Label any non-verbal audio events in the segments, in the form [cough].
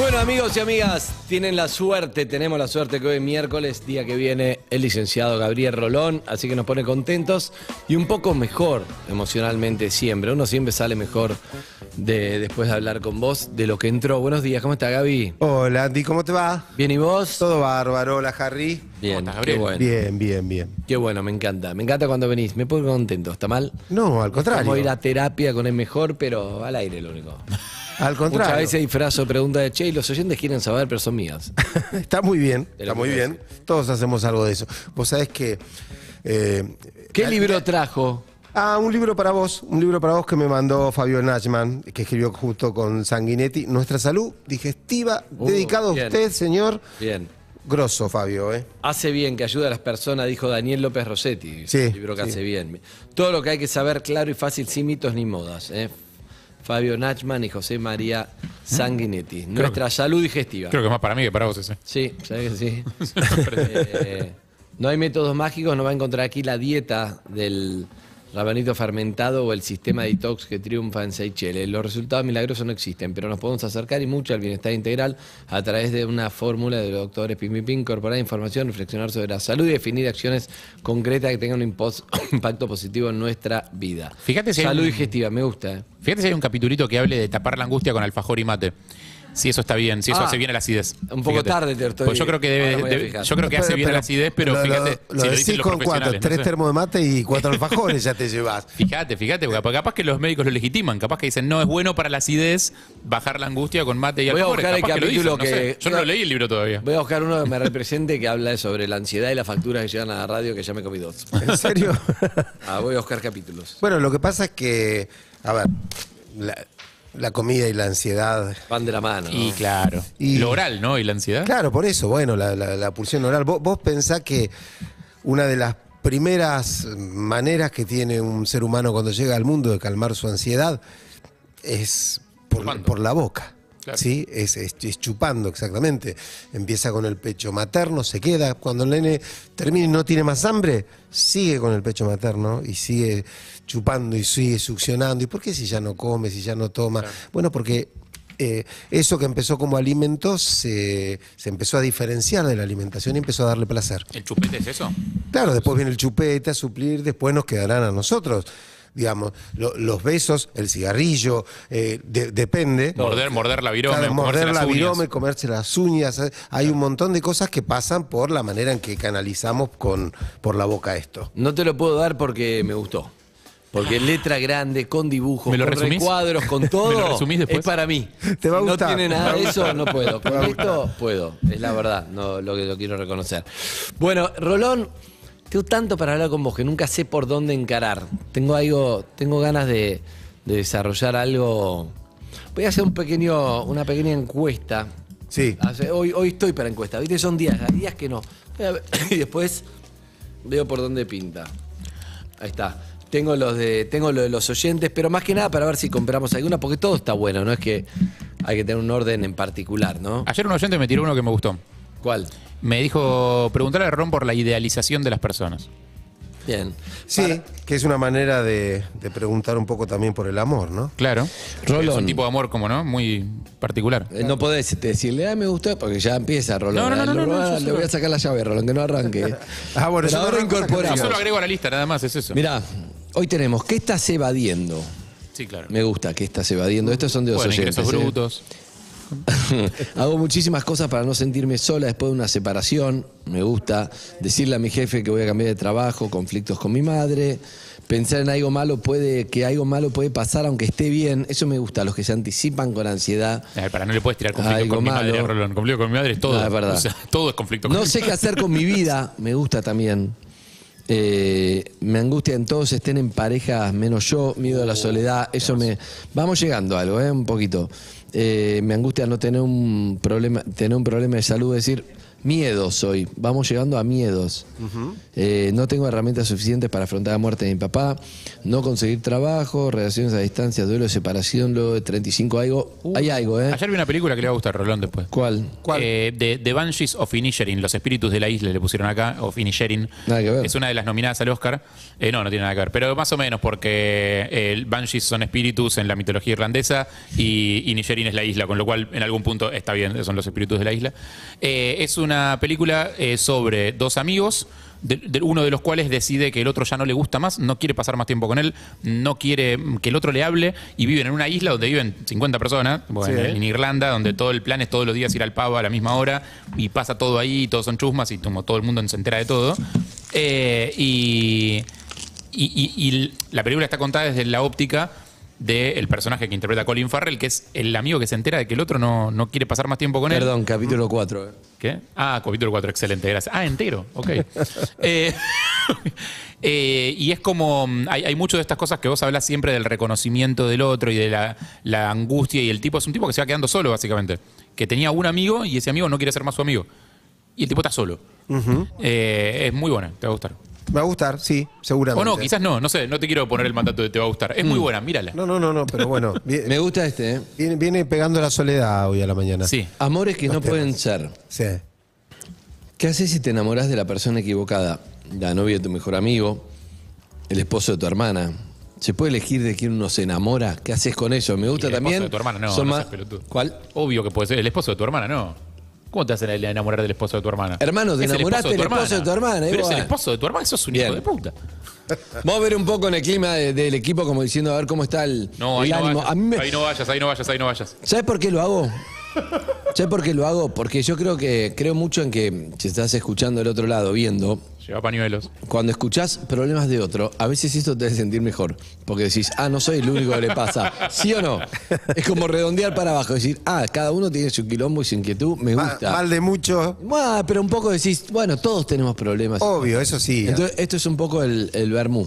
Bueno, amigos y amigas, tienen la suerte, tenemos la suerte que hoy es miércoles, día que viene el licenciado Gabriel Rolón, así que nos pone contentos y un poco mejor emocionalmente siempre. Uno siempre sale mejor de, después de hablar con vos de lo que entró. Buenos días, ¿cómo está Gaby? Hola Andy, ¿cómo te va? ¿Bien y vos? Todo bárbaro, hola Harry. Bien, estás, qué Gabriel? bueno. Bien, bien, bien. Qué bueno, me encanta. Me encanta cuando venís. Me pongo contento, ¿está mal? No, al contrario. Vamos a ir a terapia con el mejor, pero al aire lo único. [laughs] Al contrario. Muchas veces disfrazo preguntas de che y los oyentes quieren saber, pero son mías. [laughs] está muy bien, está muy bien. Todos hacemos algo de eso. Vos sabés que... eh, ¿Qué libro trajo? Ah, un libro para vos, un libro para vos que me mandó Fabio Nachman, que escribió justo con Sanguinetti. Nuestra salud digestiva, Uh, dedicado bien. a usted, señor. Bien. Grosso, Fabio, ¿eh? Hace bien que ayuda a las personas, dijo Daniel López Rossetti. Sí, Un libro que sí. hace bien. Todo lo que hay que saber claro y fácil, sin mitos ni modas. ¿eh? Fabio Nachman y José María Sanguinetti. Nuestra salud digestiva. Creo que es más para mí que para vos ese. Sí, ¿sabes que sí? [laughs] Eh, no hay métodos mágicos, no va a encontrar aquí la dieta del rabanito fermentado o el sistema detox que triunfa en Seychelles. Los resultados milagrosos no existen, pero nos podemos acercar y mucho al bienestar integral a través de una fórmula de los doctores Pim incorporar información, reflexionar sobre la salud y definir acciones concretas que tengan un [coughs] impacto positivo en nuestra vida. Fíjate si hay salud un- digestiva, me gusta. ¿eh? Fíjate si hay un capitulito que hable de tapar la angustia con alfajor y mate. Si eso está bien, si eso Ah, hace bien a la acidez. un poco Fíjate. tarde te estoy- Pues yo creo que debe, ahora me voy a debe- fijar. yo creo que hace bien a la acidez, pero lo- fíjate Lo, lo si lo decís dicen los con cuánto, profesionales. tres no sé. termos de mate y cuatro [laughs] alfajores ya te llevas. Fíjate, fíjate, porque capaz que los médicos lo legitiman, capaz que dicen no es bueno para la acidez bajar la angustia con mate y Voy a alfajores. buscar el capaz que lo capítulo dicen, no sé. que- Yo no lo leí el libro todavía. Voy a buscar uno que me represente que habla sobre la ansiedad y las facturas que llegan a la radio, que ya me comí dos. ¿En serio? Ah, voy a buscar capítulos. Bueno, lo que pasa es que, a ver, la, la comida y la ansiedad. Van de la mano. ¿no? Y claro. Y- Lo oral, ¿no? Y la ansiedad. Claro, por eso, bueno, la, la- la pulsión oral. Vos, vos pensás que una de las primeras maneras que tiene un ser humano cuando llega al mundo de calmar su ansiedad es por, por la boca. Claro. ¿Sí? Es, es- es chupando, exactamente. Empieza con el pecho materno, se queda. Cuando el nene termina y no tiene más hambre, sigue con el pecho materno y sigue chupando y sigue succionando. ¿Y por qué si ya no come, si ya no toma? Bueno, porque eh, eso que empezó como alimento se, se empezó a diferenciar de la alimentación y empezó a darle placer. ¿El chupete es eso? Claro, después viene el chupete a suplir, después nos quedarán a nosotros. Digamos, lo- los besos, el cigarrillo, eh, de- depende. Morder, morder la virome, Claro, morder las la uñas. virome, comerse las uñas. eh, Hay un montón de cosas que pasan por la manera en que canalizamos con, por la boca esto. No te lo puedo dar porque me gustó. Porque letra grande, con dibujos, ¿Me lo con resumís? recuadros, con todo, [laughs] ¿Me lo resumís después? es para mí. Te va a gustar. No tiene nada de eso, no puedo. A esto puedo, es la verdad, no lo que lo quiero reconocer. Bueno, Rolón, tengo tanto para hablar con vos que nunca sé por dónde encarar. Tengo algo, tengo ganas de, de desarrollar algo. Voy a hacer un pequeño, una pequeña encuesta. Sí. Hoy, hoy estoy para encuesta, ¿viste? Son días, hay días que no. [coughs] Y después veo por dónde pinta. Ahí está. Tengo los de, tengo lo de los oyentes, pero más que nada para ver si compramos alguna, porque todo está bueno, no es que hay que tener un orden en particular, ¿no? Ayer un oyente me tiró uno que me gustó. ¿Cuál? Me dijo, preguntarle a Ron por la idealización de las personas. Bien. Sí, que es una manera de, de preguntar un poco también por el amor, ¿no? Claro. Rolón. Es un tipo de amor como, ¿no? Muy particular. Eh, No podés decirle, ah, me gustó, porque ya empieza Rolón. No, no, no, Ah, no, lo- no, le voy a sacar la llave, Rolón, que no arranque. [laughs] Ah, bueno, Pero yo no ahora Yo solo agrego a la lista, nada más, es eso. Mirá, hoy tenemos, ¿qué estás evadiendo? Sí, claro. Me gusta que estás evadiendo. Estos son de los Bueno, oyentes. ingresos ¿eh? [laughs] Hago muchísimas cosas para no sentirme sola después de una separación. Me gusta decirle a mi jefe que voy a cambiar de trabajo, conflictos con mi madre. Pensar en algo malo puede, que algo malo puede pasar aunque esté bien. Eso me gusta, los que se anticipan con ansiedad. A ver, para no le puedes tirar conflicto Algo con mi madre. Rolón. Conflicto con mi madre es todo. No, es verdad. O sea, [laughs] todo es conflicto con No sé qué hacer con mi vida, me gusta también. Eh, me angustia en todos estén en parejas menos yo, miedo a la soledad, eso me... Vamos llegando a algo, ¿eh? un poquito. Eh, me angustia no tener un problema, tener un problema de salud, decir, Miedos hoy, vamos llegando a miedos. Eh, no tengo herramientas suficientes para afrontar la muerte de mi papá, no conseguir trabajo, relaciones a distancia, duelo de separación, luego de 35 algo. Hay algo, ¿eh? Ayer vi una película que le va a gustar, Rolón, después. ¿Cuál? ¿Cuál? Eh, de The Banshees of Inisherin, Los Espíritus de la Isla, le pusieron acá, of Inisherin. Nada que ver. Es una de las nominadas al Oscar. Eh, no, no tiene nada que ver, pero más o menos, porque eh, el Banshees son espíritus en la mitología irlandesa y Inisherin es la isla, con lo cual en algún punto está bien, son los espíritus de la isla. Eh, es una película eh, sobre dos amigos. de- de- uno de los cuales decide que el otro ya no le gusta más, no quiere pasar más tiempo con él, no quiere mm, que el otro le hable y viven en una isla donde viven 50 personas, bueno, Sí. en, en Irlanda, donde todo el plan es todos los días ir al pavo a la misma hora y pasa todo ahí, todos son chusmas y como todo el mundo se entera de todo. Eh, y, y- y- y la película está contada desde la óptica del personaje que interpreta Colin Farrell, que es el amigo que se entera de que el otro no, no quiere pasar más tiempo con él. Perdón, capítulo 4. ¿Qué? Ah, capítulo 4, excelente, gracias. Ah, entero, ok. [laughs] Eh, [laughs] eh, y es como, hay, hay mucho de estas cosas que vos hablas siempre del reconocimiento del otro y de la, la angustia y el tipo es un tipo que se va quedando solo, básicamente. Que tenía un amigo y ese amigo no quiere ser más su amigo. Y el tipo está solo. Eh, es muy buena, te va a gustar. Me va a gustar, sí, seguramente. O no, quizás no, no sé, no te quiero poner el mandato de te va a gustar. Es muy buena, mírala. No, no, no, no, pero bueno. [laughs] vi- Me gusta este, ¿eh? Viene, viene pegando la soledad hoy a la mañana. Sí. Amores que no pueden ser. Sí. ¿Qué haces si te enamoras de la persona equivocada? La novia de tu mejor amigo, el esposo de tu hermana. ¿Se puede elegir de quién uno se enamora? ¿Qué haces con eso? Me gusta el también. esposo de tu hermana, no, son no más- seas pelotudo. ¿Cuál? Obvio que puede ser. El esposo de tu hermana, no. ¿Cómo te hacen enamorar del esposo de tu hermana? Hermano, te enamoraste del esposo de tu hermana, Pero es el esposo de tu hermana, sos un hijo de puta. [laughs] Vamos a ver un poco en el clima de- del equipo, como diciendo a ver cómo está el, No, ahí el no, ánimo. vayas, A mí me- ahí no vayas, ahí no vayas, ahí no vayas. ¿Sabes por qué lo hago? ¿Sabes por qué lo hago? Porque yo creo que creo mucho en que si estás escuchando del otro lado, viendo, Lleva pañuelos. cuando escuchás problemas de otro, a veces esto te hace sentir mejor. Porque decís, ah, no soy el único que le pasa. ¿Sí o no? Es como redondear para abajo. Decir, ah, cada uno tiene su quilombo y su inquietud, me Ma- gusta. mal de mucho. Buah, pero un poco decís, bueno, todos tenemos problemas. Obvio, eso sí. Entonces, esto es un poco el, el vermú,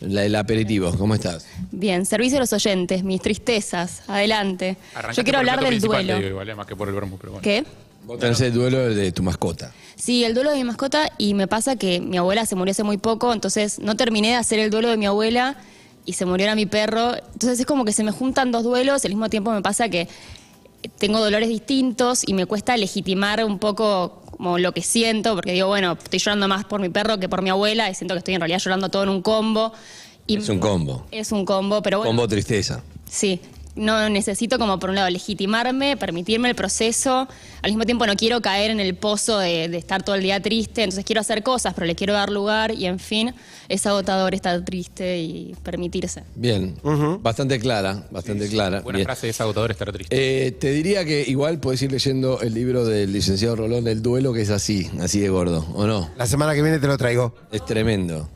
la- el aperitivo. ¿Cómo estás? Bien, servicio a los oyentes, mis tristezas, adelante. Arrancaste Yo quiero por el hablar plato del principal, duelo. te digo, igual, eh, más que por el vermú, pero bueno. ¿Qué? Vos tenés el duelo de tu mascota. Sí, el duelo de mi mascota y me pasa que mi abuela se murió hace muy poco, entonces no terminé de hacer el duelo de mi abuela y se murió era mi perro. Entonces es como que se me juntan dos duelos y al mismo tiempo me pasa que tengo dolores distintos y me cuesta legitimar un poco como lo que siento, porque digo, bueno, estoy llorando más por mi perro que por mi abuela y siento que estoy en realidad llorando todo en un combo. Y Es un combo. Es un combo, pero bueno. Combo tristeza. Sí, no necesito como por un lado legitimarme, permitirme el proceso, al mismo tiempo no quiero caer en el pozo de, de estar todo el día triste, entonces quiero hacer cosas, pero le quiero dar lugar y en fin, es agotador estar triste y permitirse. Bien. Bastante clara, bastante clara. Buena Bien. frase, es agotador estar triste. Eh, te diría que igual puedes ir leyendo el libro del licenciado Rolón del duelo, que es así, así de gordo, ¿o no? La semana que viene te lo traigo. Es tremendo.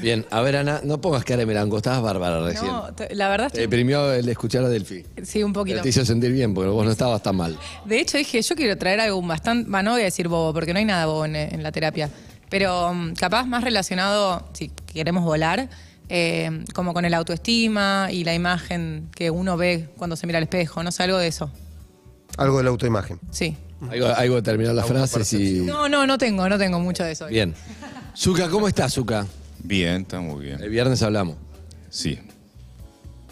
Bien, a ver, Ana, no pongas cara de melanco, estabas bárbara recién. No, la verdad Te estoy, deprimió el escuchar a Delphi. sí, un poquito. Pero te hizo sentir bien, porque vos no estabas tan mal. De hecho, dije, yo quiero traer algo bastante, bueno, no voy a decir bobo, porque no hay nada bobo en, en la terapia, pero mm, capaz más relacionado, si queremos volar, eh, como con el autoestima y la imagen que uno ve cuando se mira al espejo, no sé, algo de eso. Algo de la autoimagen. Sí. Algo, algo de terminar las frases y... No, no, no tengo, no tengo mucho de eso. Bien. Zuka, ¿cómo estás, Zuka? Bien, está muy El bien. viernes hablamos. Sí.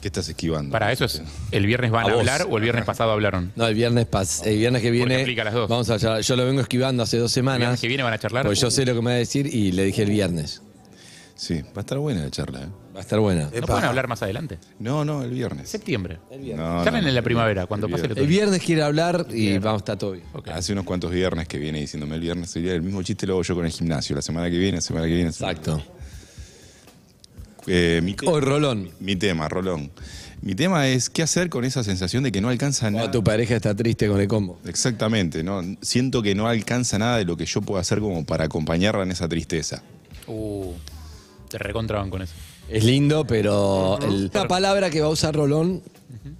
¿Qué estás esquivando? Para eso es, ¿el viernes van A a, vos. hablar o el viernes pasado hablaron? No, el viernes, pas- el viernes que viene. aplica las dos. Vamos a charlar. Yo lo vengo esquivando hace dos semanas. viernes que viene van a charlar? Pues yo sé lo que me va a decir y le dije el viernes. Sí, va a estar buena la charla, ¿eh? Va a estar buena. ¿No Epa. pueden hablar más adelante? No, no, el viernes. Septiembre. No, Charlen no, en la el primavera, cuando pase el viernes. El viernes quiere hablar y vamos a estar todo bien. Ok. Hace unos cuantos viernes que viene diciéndome el viernes sería el mismo chiste lo hago yo con el gimnasio. La semana que viene, la semana que viene. Exacto. Eh, mi, Hoy, Rolón. mi tema, Rolón. Mi tema es qué hacer con esa sensación de que no alcanza Cuando nada. tu pareja está triste con el combo. Exactamente, ¿no? Siento que no alcanza nada de lo que yo puedo hacer como para acompañarla en esa tristeza. Uh, te recontraban con eso. Es lindo, pero el- la palabra que va a usar Rolón,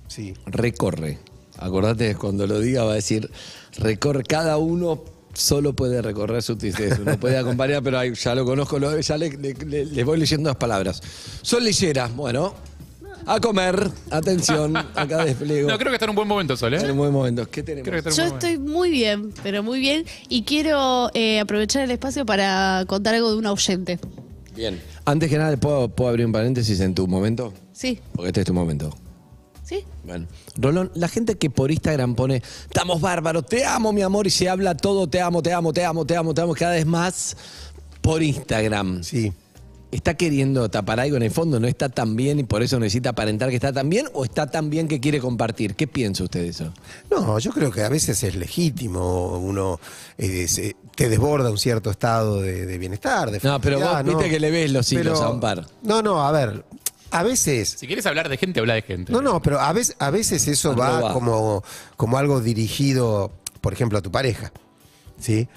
Sí. recorre. Acordate, cuando lo diga va a decir, recorre. Cada uno solo puede recorrer su tristeza. Uno puede acompañar, pero ahí ya lo conozco, lo- ya le, le- le- le voy leyendo las palabras. Son ligeras, bueno. A comer. Atención. Acá despliego. No, creo que está en un buen momento, Sol, En ¿eh? un buen momento. ¿Qué tenemos? Creo que está en Yo un buen momento. estoy muy bien, pero muy bien. Y quiero eh, aprovechar el espacio para contar algo de una oyente. Bien. Antes que nada, ¿puedo, ¿puedo abrir un paréntesis en tu momento? Sí, Porque este es tu momento. Sí. Bueno, Rolón, la gente que por Instagram pone, estamos bárbaros, te amo, mi amor, y se habla todo, te amo, te amo, te amo, te amo, te amo, cada vez más por Instagram. Sí. ¿Está queriendo tapar algo en el fondo? ¿No está tan bien y por eso necesita aparentar que está tan bien? ¿O está tan bien que quiere compartir? ¿Qué piensa usted de eso? No, yo creo que a veces es legítimo, uno eh, se- te desborda un cierto estado de, de bienestar, de No, pero vos viste que le ves los hilos Pero- a un par. No, no, a ver, a veces... Si quieres hablar de gente, habla de gente. No, no, pero a veces, a veces eso va, Arroba. como, como algo dirigido, por ejemplo, a tu pareja. ¿Sí?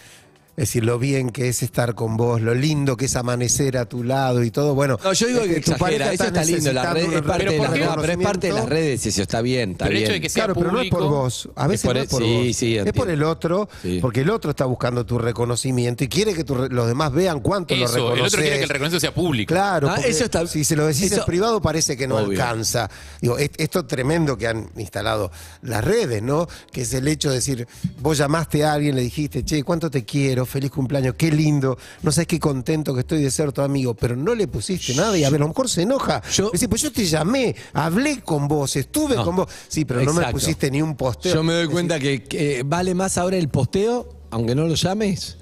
Es decir, lo bien que es estar con vos, lo lindo que es amanecer a tu lado y todo. Bueno, No, yo digo es que tu pareja exagera, eso está lindo, la red, es parte Pero de ¿por las, no, pero es parte de las redes, eso está bien, está Pero el bien. hecho de que sea Claro, pero no es por vos. A veces por no el- es por sí, vos. sí, es entiendo. por el otro, Sí. porque el otro está buscando tu reconocimiento y quiere que tu re- los demás vean cuánto lo Eso, reconoces. el otro quiere que el reconocimiento sea público. Claro, Ah, eso está- si se lo decís eso- en privado parece que no Obvio. alcanza. Digo, es- esto tremendo que han instalado las redes, ¿no? Que es el hecho de decir, vos llamaste a alguien, le dijiste, che, cuánto te quiero, feliz cumpleaños, qué lindo, no sabes qué contento que estoy de ser tu amigo, pero no le pusiste nada y a ver, a lo mejor se enoja. Yo- Dice, pues yo te llamé, hablé con vos, estuve No. con vos. Sí, pero no me pusiste ni un posteo. Yo me doy Decís, cuenta que, que vale más ahora el posteo, aunque no lo llames,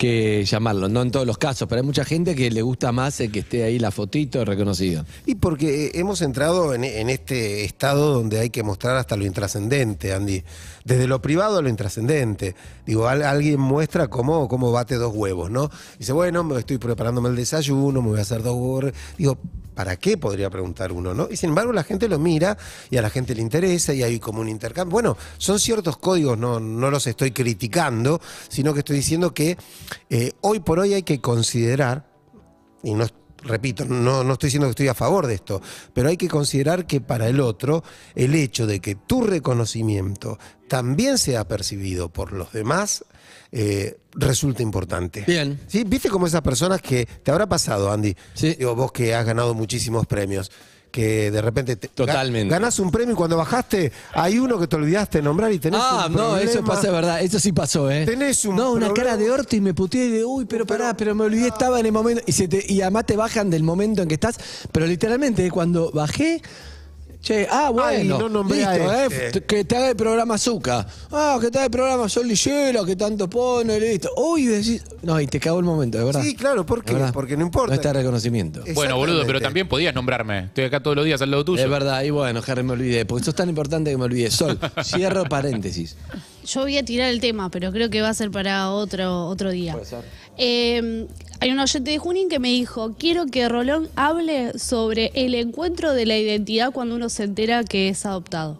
que llamarlo. No en todos los casos, pero hay mucha gente que le gusta más el que esté ahí la fotito reconocido. Y porque eh, hemos entrado en, este estado donde hay que mostrar hasta lo intrascendente, Andy. Desde lo privado a lo intrascendente. Digo, al- alguien muestra cómo, cómo bate dos huevos, ¿no? Dice, bueno, me estoy preparándome el desayuno, me voy a hacer dos huevos. Digo, ¿para qué? Podría preguntar uno, ¿no? Y sin embargo la gente lo mira y a la gente le interesa y hay como un intercambio. Bueno, son ciertos códigos, no, no los estoy criticando, sino que estoy diciendo que eh, hoy por hoy hay que considerar y no repito, no, no estoy diciendo que estoy a favor de esto, pero hay que considerar que para el otro el hecho de que tu reconocimiento también sea percibido por los demás eh, resulta importante. Bien. ¿Sí? ¿Viste como esas personas que te habrá pasado, Andy? Sí. Digo, vos que has ganado muchísimos premios. Que de repente te, Totalmente. ganás un premio y cuando bajaste hay uno que te olvidaste de nombrar y tenés Ah, un no, eso pasa de verdad, eso sí pasó, ¿eh? Tenés un No, una problema. cara de orto y me puteé y de, uy, pero pará, pero me olvidé, estaba en el momento. Y, se te- y además te bajan del momento en que estás. Pero literalmente, cuando bajé. Che, ah, bueno, Ay, no nombré a listo, este. eh, que te haga el programa Azúcar. Ah, que te haga el programa Sol y Hielo, que tanto pone, listo. Uy, decís, no, y te cagó el momento, de verdad. Sí, claro, ¿por qué? Porque no importa. No está reconocimiento. Bueno, boludo, pero también podías nombrarme. Estoy acá todos los días al lado tuyo. Es verdad, y bueno, Harry, me olvidé, porque sos tan importante que me olvidé. Sol, [laughs] cierro paréntesis. Yo voy a tirar el tema, pero creo que va a ser para otro, otro día. Eh, hay un oyente de Junín que me dijo, quiero que Rolón hable sobre el encuentro de la identidad cuando uno se entera que es adoptado.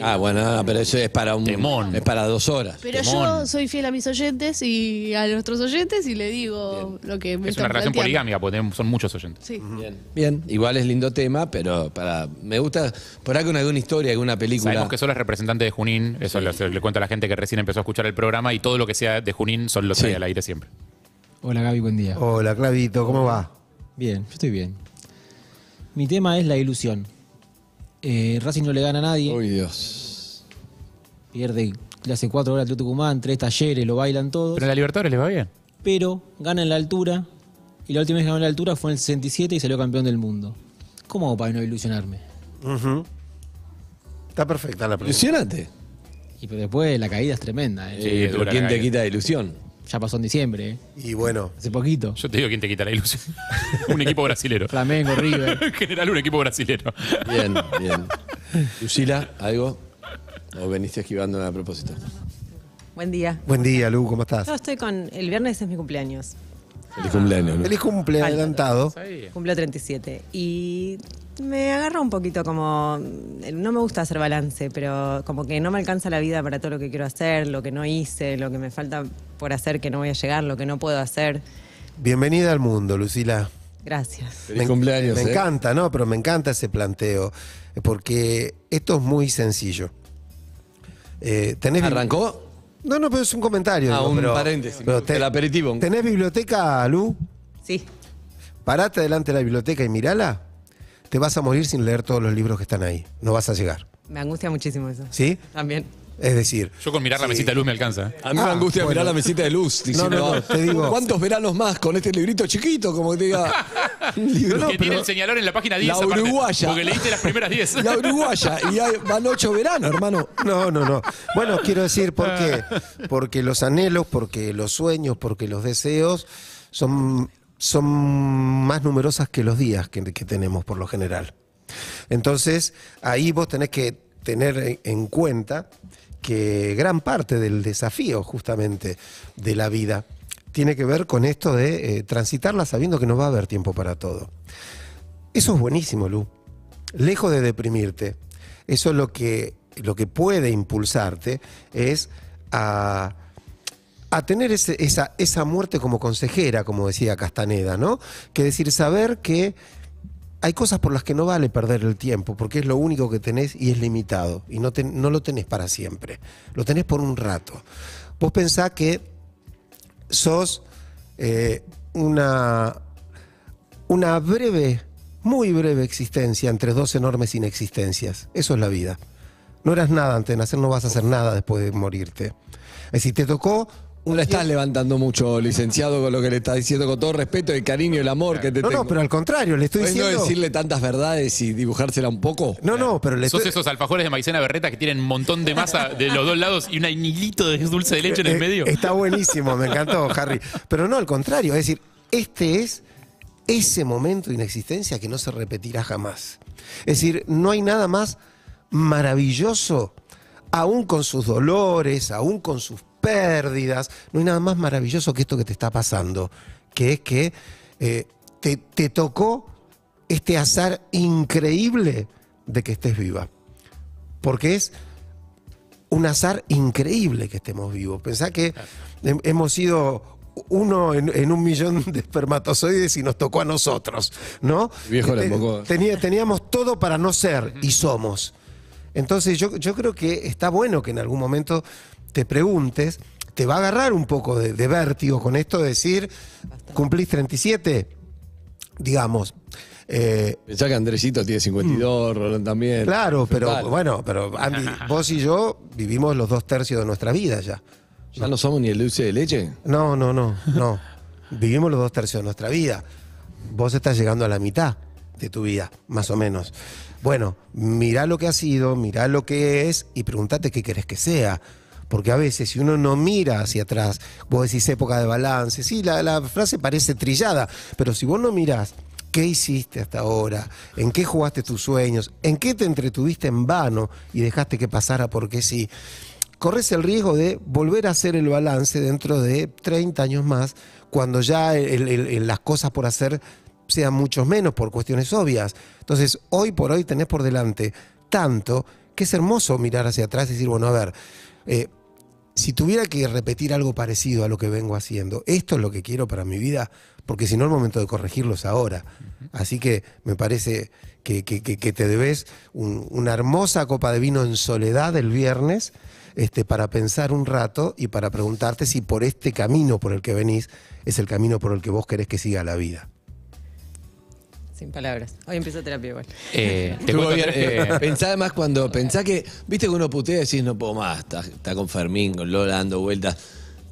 Ah, bueno, no, pero eso es para un. Temón. Es para dos horas. Pero yo soy fiel a mis oyentes y a nuestros oyentes y le digo lo que me Es una relación planteando. poligámica, porque son muchos oyentes. Sí. Bien. Bien, igual es lindo tema, pero para me gusta por ahí con alguna historia, alguna película. Sabemos que Sol es representante de Junín, eso lo- le cuento a la gente que recién empezó a escuchar el programa y todo lo que sea de Junín Sol lo trae Sí. al aire siempre. Hola Gaby, buen día. Hola, Clavito, ¿cómo va? Bien, yo estoy bien. Mi tema es la ilusión. Eh, Racing no le gana a nadie. Uy, Dios. Pierde, le hace cuatro horas al Tucumán, tres talleres, lo bailan todos. Pero en la Libertadores le va bien. Pero gana en la altura. Y la última vez que ganó en la altura fue en el 67 y salió campeón del mundo. ¿Cómo hago para no ilusionarme? Ujú. Está perfecta la pregunta. Ilusionante. Y pero después la caída es tremenda. ¿eh? Sí, Eh, es pero dura ¿quién la te caída. quita de ilusión? Ya pasó en diciembre, ¿eh? Y bueno, hace poquito. Yo te digo quién te quita la ilusión. [laughs] un equipo brasilero. Flamengo, River. [laughs] en general, un equipo brasilero. Bien, bien. [laughs] Lucila, ¿algo? ¿O veniste esquivando a propósito? Buen día. buen día, Lu, ¿cómo estás? Yo estoy con. El viernes es mi cumpleaños. Feliz cumpleaños. ¿no? Feliz cumple Falta. adelantado. Cumplo 37. Y me agarra un poquito como. No me gusta hacer balance, pero como que no me alcanza la vida para todo lo que quiero hacer, lo que no hice, lo que me falta por hacer que no voy a llegar, lo que no puedo hacer. Bienvenida al mundo, Lucila. Gracias. Feliz cumpleaños. Me ¿eh? encanta, ¿no? Pero me encanta ese planteo. Porque esto es muy sencillo. Eh, ¿tenés ¿Arrancó? No, no, pero es un comentario. Ah, digo, un pero- paréntesis. pero te- El aperitivo. ¿Tenés biblioteca, Lu? Sí. Parate delante de la biblioteca y mirala. te vas a morir sin leer todos los libros que están ahí. No vas a llegar. Me angustia muchísimo eso. ¿Sí? También. Es decir, Yo con mirar la mesita de luz me alcanza. ¿eh? A mí Ah, me angustia bueno. mirar la mesita de luz. diciendo, no, no, te digo- ¿Cuántos veranos más con este librito chiquito? Como que te diga. [laughs] libro. que tiene el señalador en la página 10 La aparte, uruguaya. porque leíste las primeras 10. La uruguaya. [laughs] Y hay- van ocho veranos, hermano. No, no, no. Bueno, quiero decir, ¿por qué? [laughs] Porque los anhelos, porque los sueños, porque los deseos son, son más numerosas que los días que, que tenemos por lo general. Entonces, ahí vos tenés que tener en- en cuenta que gran parte del desafío justamente de la vida tiene que ver con esto de eh, transitarla sabiendo que no va a haber tiempo para todo. Eso es buenísimo, Lu. Lejos de deprimirte, eso es lo que, lo que puede impulsarte es a, a tener esa, esa muerte como consejera, como decía Castaneda, ¿no? Que decir, saber que hay cosas por las que no vale perder el tiempo, porque es lo único que tenés y es limitado, y no, lo tenés para siempre, lo tenés por un rato. Vos pensás que sos eh, una, una breve, muy breve existencia entre dos enormes inexistencias. Eso es la vida. No eras nada antes de nacer, no vas a hacer nada después de morirte. Es decir, te tocó No la estás levantando mucho, licenciado, con lo que le estás diciendo, con todo respeto, el cariño y el amor que te No, tengo. no, pero al contrario, le estoy ¿Puedes no diciendo. decirle tantas verdades y dibujársela un poco? No, no, pero le Sos estoy. esos alfajores de maicena berreta que tienen un montón de masa de los dos lados y un hilito de dulce de leche en Eh, el medio. Está buenísimo, me encantó, Harry. Pero no, al contrario, es decir, este es ese momento de inexistencia que no se repetirá jamás. Es decir, no hay nada más maravilloso, aún con sus dolores, aún con sus pérdidas, no hay nada más maravilloso que esto que te está pasando, que es que eh, te, te tocó este azar increíble de que estés viva. Porque es un azar increíble que estemos vivos. Pensá que hem- hemos sido uno en, en un millón de espermatozoides y nos tocó a nosotros, ¿no? Viejo tenía- teníamos todo para no ser y somos. Entonces yo, yo creo que está bueno que en algún momento te preguntes, te va a agarrar un poco de, de vértigo con esto de decir, cumplís 37, digamos. eh, Pensá que Andresito tiene 52, Roland también. Claro, pero Total. bueno, pero Andy, [laughs] vos y yo vivimos los dos tercios de nuestra vida ya. ¿Ya no somos ni el dulce de leche? No, no, no, no. Vivimos los dos tercios de nuestra vida. Vos estás llegando a la mitad de tu vida, más o menos. Bueno, mirá lo que ha sido, mirá lo que es y pregúntate qué querés que sea. Porque a veces, si uno no mira hacia atrás, vos decís época de balance, sí, la, frase parece trillada, pero si vos no mirás qué hiciste hasta ahora, en qué jugaste tus sueños, en qué te entretuviste en vano y dejaste que pasara porque sí, corres el riesgo de volver a hacer el balance dentro de 30 años más, cuando ya las cosas por hacer sean muchos menos por cuestiones obvias. Entonces, hoy por hoy tenés por delante tanto que es hermoso mirar hacia atrás y decir, bueno, a ver, eh, si tuviera que repetir algo parecido a lo que vengo haciendo, esto es lo que quiero para mi vida, porque si no el momento de corregirlo es ahora. Así que me parece que, que- que- que te debes un- una hermosa copa de vino en soledad el viernes este, para pensar un rato y para preguntarte si por este camino por el que venís es el camino por el que vos querés que siga la vida. Sin palabras. Hoy empiezo terapia igual. Eh, [laughs] te cuento, eh, [laughs] pensá además cuando pensá que, viste que uno putea y decís no puedo más, está, está con Fermín, con Lola dando vueltas.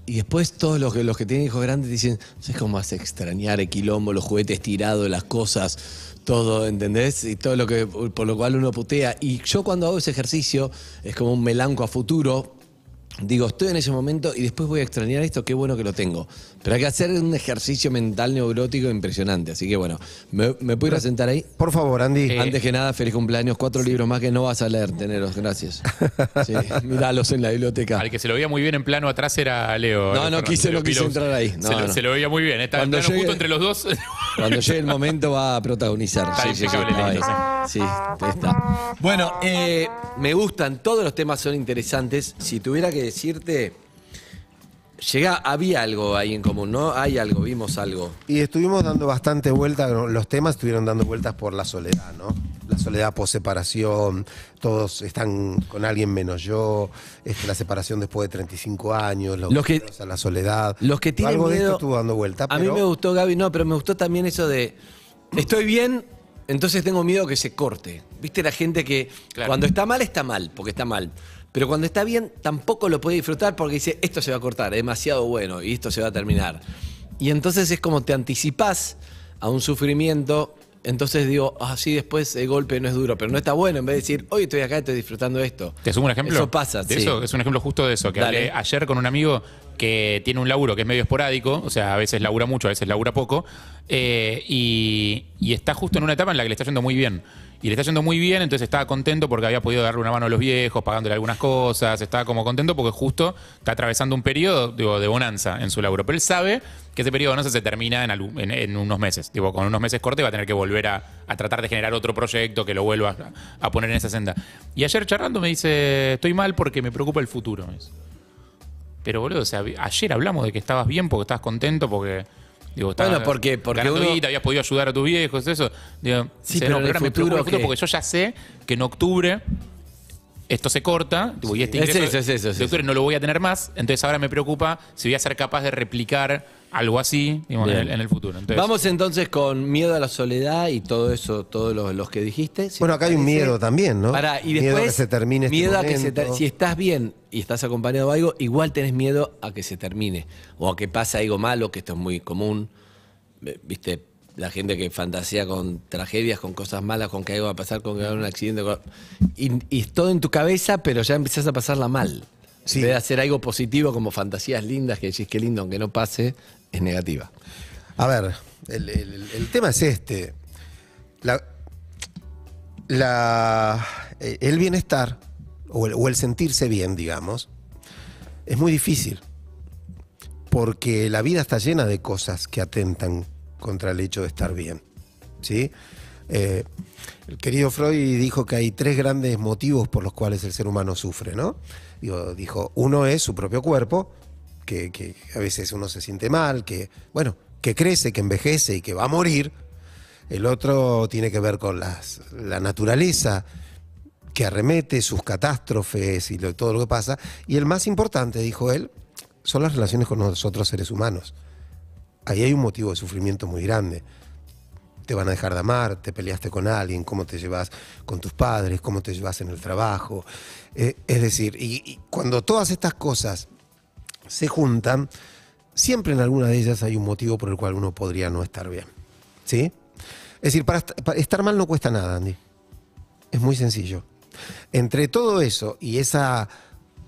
Y después todos los que, los que tienen hijos grandes dicen, ¿sabes cómo vas a extrañar el quilombo, los juguetes tirados, las cosas, todo, ¿entendés? Y todo lo que, por lo cual uno putea. Y yo cuando hago ese ejercicio, es como un melanco a futuro, digo, estoy en ese momento y después voy a extrañar esto, qué bueno que lo tengo. Pero hay que hacer un ejercicio mental neurótico impresionante. Así que bueno, ¿me, me puedo ir a sentar ahí? Por favor, Andy. Eh, Antes que nada, feliz cumpleaños. Cuatro libros más que no vas a leer, teneros. Gracias. [laughs] Sí, míralos en la biblioteca. Al que se lo veía muy bien en plano atrás era Leo. No, no quise- no quise entrar ahí. No, se, lo, no. se lo veía muy bien. Estaba en Cuando plano llegue- justo entre los dos. Cuando llegue el momento va a protagonizar. Está Sí, sí, está. [laughs] Bueno, eh, me gustan, todos los temas son interesantes. Si tuviera que decirte, llega, había algo ahí en común, ¿no? Hay algo, vimos algo. Y estuvimos dando bastante vuelta, ¿no? los temas estuvieron dando vueltas por la soledad, ¿no? La soledad post separación, todos están con alguien menos yo, este, la separación después de 35 años, los, Los que- a la soledad. Los que tienen Algo de esto estuvo dando vuelta. A mí me gustó, Gaby, no, pero me gustó también eso de, estoy bien, Entonces tengo miedo que se corte. ¿Viste la gente que Claro. cuando está mal está mal, porque está mal. Pero cuando está bien tampoco lo puede disfrutar porque dice, esto se va a cortar, es demasiado bueno y esto se va a terminar. Y entonces es como te anticipás a un sufrimiento. Entonces digo, así después el golpe no es duro, pero no está bueno. En vez de decir, hoy estoy acá, estoy disfrutando de esto. ¿Te sumo un ejemplo? Eso pasa, de sí. eso, es un ejemplo justo de eso, que hablé ayer con un amigo que tiene un laburo que es medio esporádico, o sea, a veces labura mucho, a veces labura poco, eh, y, está justo en una etapa en la que le está yendo muy bien. Y le está yendo muy bien, entonces estaba contento porque había podido darle una mano a los viejos, pagándole algunas cosas, estaba como contento porque justo está atravesando un periodo de bonanza en su laburo. Pero él sabe que ese periodo de bonanza se termina en, unos meses. Digo, con unos meses corte va a tener que volver a, tratar de generar otro proyecto que lo vuelva a, poner en esa senda. Y ayer charlando me dice, estoy mal porque me preocupa el futuro. Pero boludo, o sea, ayer hablamos de que estabas bien porque estabas contento, porque. Digo, estabas Bueno, porque- porque ganando uno- habías podido ayudar a tus viejos, eso. Digo, Sí, dice, pero no, ahora me preocupa el futuro porque yo ya sé que en octubre esto se corta tipo, y este es ingreso eso, es eso, es de octubre no lo voy a tener más. Entonces ahora me preocupa si voy a ser capaz de replicar algo así digamos, en, el, en el futuro. Entonces, Vamos entonces con miedo a la soledad y todo eso, todos los, los que dijiste. si Bueno, acá hay un miedo también, ¿no? Pará, y Miedo a después, que se termine este miedo a que se momento. ter- Si estás bien y estás acompañado de algo, igual tenés miedo a que se termine. O a que pase algo malo, que esto es muy común. Eh, Viste, la gente que fantasea con tragedias, con cosas malas, con que algo va a pasar, con que va a haber un accidente. con- Y, y es todo en tu cabeza, pero ya empezás a pasarla mal. Sí. En vez de hacer algo positivo como fantasías lindas, que decís que lindo, aunque no pase, es negativa. A ver, el, el- el tema es este. La, la- eh, el bienestar, o el, o el sentirse bien, digamos, es muy difícil. Porque la vida está llena de cosas que atentan contra el hecho de estar bien. ¿Sí? Eh, el querido Freud dijo que hay tres grandes motivos por los cuales el ser humano sufre, ¿no? Digo, dijo, uno es su propio cuerpo, que, a veces uno se siente mal, que, bueno, que crece, que envejece y que va a morir. El otro tiene que ver con las- la naturaleza, que arremete, sus catástrofes y todo lo que pasa. Y el más importante, dijo él, son las relaciones con nosotros seres humanos. Ahí hay un motivo de sufrimiento muy grande. Te van a dejar de amar, te peleaste con alguien, cómo te llevas con tus padres, cómo te llevas en el trabajo. Eh, es decir, y- cuando todas estas cosas se juntan, siempre en alguna de ellas hay un motivo por el cual uno podría no estar bien. ¿Sí? Es decir, para, est- para estar mal no cuesta nada, Andy. Es muy sencillo. Entre todo eso y esa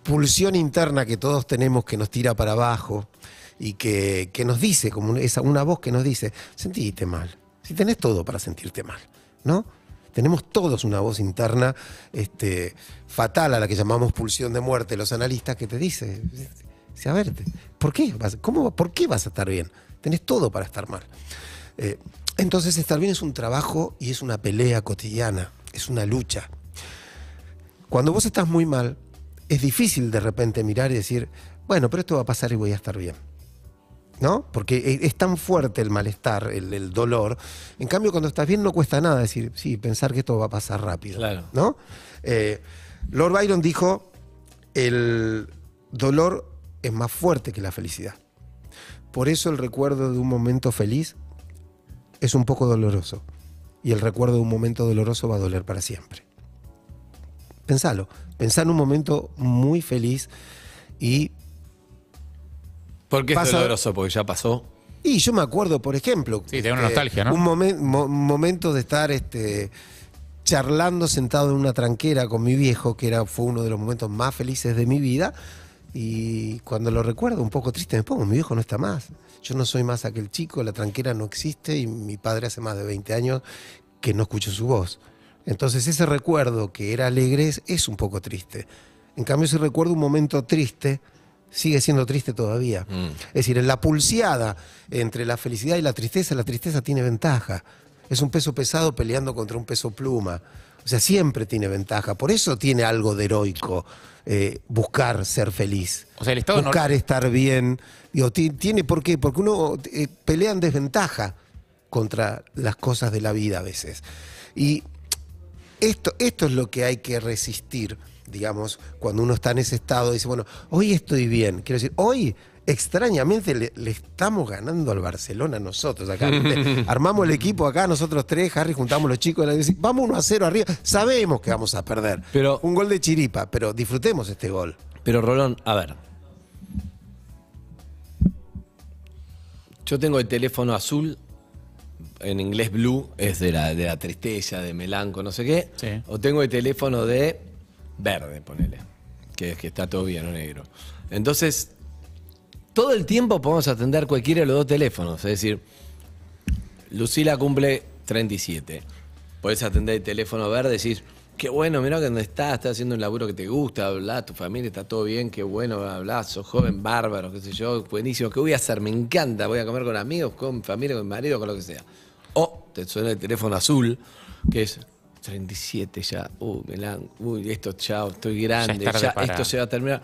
pulsión interna que todos tenemos que nos tira para abajo y que, que nos dice, como esa, una voz que nos dice, sentiste mal. Si tenés todo para sentirte mal, ¿no? Tenemos todos una voz interna este, fatal a la que llamamos pulsión de muerte los analistas que te dice, a ¿por qué? vas- ¿Cómo, ¿Por qué vas a estar bien? Tenés todo para estar mal. Eh, entonces estar bien es un trabajo y es una pelea cotidiana, es una lucha. Cuando vos estás muy mal, es difícil de repente mirar y decir, bueno, pero esto va a pasar y voy a estar bien. ¿No? Porque e- es tan fuerte el malestar, el, el dolor. En cambio, cuando estás bien no cuesta nada decir, sí, pensar que esto va a pasar rápido. Claro. ¿No? Eh, Lord Byron dijo, el dolor es más fuerte que la felicidad. Por eso el recuerdo de un momento feliz es un poco doloroso. Y el recuerdo de un momento doloroso va a doler para siempre. Pensalo. Pensá en un momento muy feliz y ¿Por qué es Pasa- doloroso? Porque ya pasó. Y yo me acuerdo, por ejemplo. Sí, te da una nostalgia, ¿no? Un momen- mo- momento de estar este, charlando sentado en una tranquera con mi viejo, que era, fue uno de los momentos más felices de mi vida. Y cuando lo recuerdo, un poco triste me pongo, mi viejo no está más. Yo no soy más aquel chico, la tranquera no existe y mi padre hace más de 20 años que no escucho su voz. Entonces ese recuerdo que era alegre es- es un poco triste. En cambio, si recuerdo un momento triste, sigue siendo triste todavía. Es decir, en la pulseada entre la felicidad y la tristeza, la tristeza tiene ventaja. Es un peso pesado peleando contra un peso pluma. O sea, siempre tiene ventaja. Por eso tiene algo de heroico eh, buscar ser feliz. O sea, el estado buscar estar bien. Digo, ti- tiene por qué, porque uno eh, pelea en desventaja contra las cosas de la vida a veces. Y esto, esto es lo que hay que resistir. Digamos, cuando uno está en ese estado, dice, bueno, hoy estoy bien. Quiero decir, hoy extrañamente le, le estamos ganando al Barcelona nosotros acá. [laughs] Armamos el equipo acá, nosotros tres, Harry, juntamos los chicos, y decimos, vamos 1 a 0 arriba. Sabemos que vamos a perder. Pero- Un gol de chiripa, pero disfrutemos este gol. Pero Rolón, a ver. Yo tengo el teléfono azul, en inglés blue, es de la, de la tristeza, de melanco, no sé qué. Sí. O tengo el teléfono de verde, ponele, que es que está todo bien o negro. Entonces, todo el tiempo podemos atender cualquiera de los dos teléfonos. Es decir, Lucila cumple 37. Podés atender el teléfono verde y decís, qué bueno, mirá que donde estás, estás haciendo un laburo que te gusta, bla, tu familia está todo bien, qué bueno, bla, sos joven, bárbaro, qué sé yo, buenísimo, ¿qué voy a hacer? Me encanta, voy a comer con amigos, con familia, con marido, con lo que sea. O te suena el teléfono azul, que es 37 ya, uy, melán, uy, esto, chao, estoy grande, es ya, esto se va a terminar.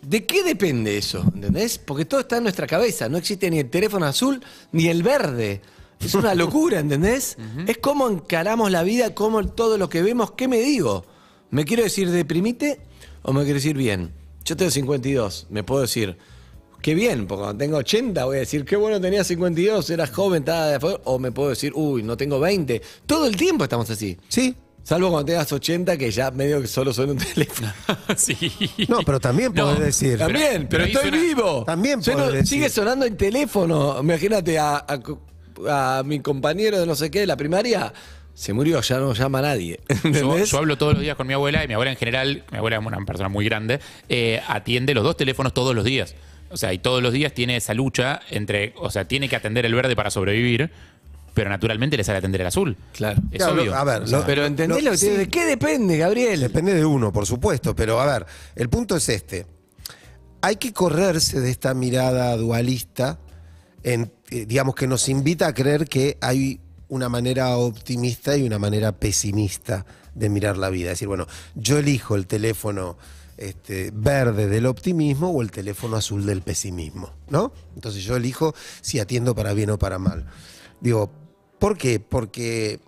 ¿De qué depende eso? ¿Entendés? Porque todo está en nuestra cabeza. No existe ni el teléfono azul ni el verde. Es una [laughs] locura, ¿entendés? Es como encaramos la vida, como todo lo que vemos. ¿Qué me digo? ¿Me quiero decir deprimite o me quiero decir bien? Yo tengo 52. Me puedo decir, qué bien, porque cuando tengo 80 voy a decir, qué bueno tenía 52, eras joven, estaba de afuera. O me puedo decir, uy, no tengo 20. Todo el tiempo estamos así. Sí. Salvo cuando tengas 80, que ya medio que solo suena un [laughs] teléfono. [laughs] sí. No, pero también No, podés decir. También, pero, estoy suena- vivo. También podés decir. Sigue sonando el teléfono. Imagínate a, a- a mi compañero de no sé qué de la primaria. Se murió, ya no llama a nadie. [laughs] Yo, yo hablo todos los días con mi abuela y mi abuela en general, mi abuela es una persona muy grande, eh, atiende los dos teléfonos todos los días. O sea, y todos los días tiene esa lucha entre, o sea, tiene que atender el verde para sobrevivir, pero naturalmente le sale atender el azul. Claro. Es Claro, obvio. a ver, O sea, lo- Pero ¿entendés Lo- lo que sí. ¿De qué depende, Gabriel? Depende de uno, por supuesto, pero a ver, el punto es este. Hay que correrse de esta mirada dualista, en, eh, digamos que nos invita a creer que hay una manera optimista y una manera pesimista de mirar la vida. Es decir, bueno, yo elijo el teléfono este, verde del optimismo o el teléfono azul del pesimismo, ¿no? Entonces yo elijo si atiendo para bien o para mal. Digo, ¿por qué? Porque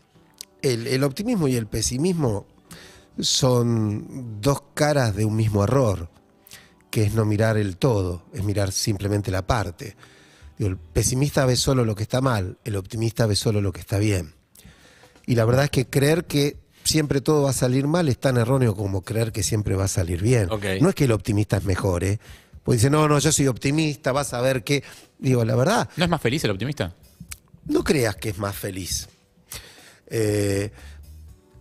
el, el optimismo y el pesimismo son dos caras de un mismo error, que es no mirar el todo, es mirar simplemente la parte. El pesimista ve solo lo que está mal, el optimista ve solo lo que está bien. Y la verdad es que creer que siempre todo va a salir mal es tan erróneo como creer que siempre va a salir bien. No es que el optimista es mejor, ¿eh? Pues dice, no, no, yo soy optimista, vas a ver que... Digo, la verdad, ¿No es más feliz el optimista? no creas que es más feliz. Eh,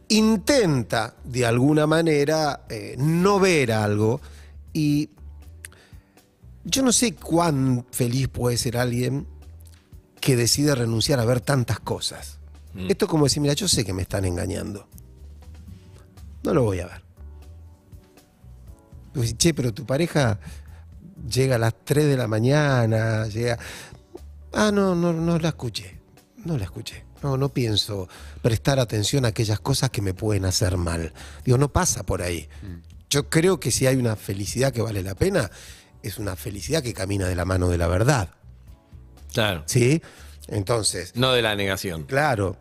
intenta de alguna manera eh, no ver algo y yo no sé cuán feliz puede ser alguien que decide renunciar a ver tantas cosas. Esto es como decir, mira, yo sé que me están engañando. No lo voy a ver. Pues, che, pero tu pareja llega a las 3 de la mañana, llega... Ah, no, no, no la escuché. No la escuché. No, no pienso prestar atención a aquellas cosas que me pueden hacer mal. Digo, no pasa por ahí. Yo creo que si hay una felicidad que vale la pena, es una felicidad que camina de la mano de la verdad. Claro. ¿Sí? Entonces, No de la negación. Claro.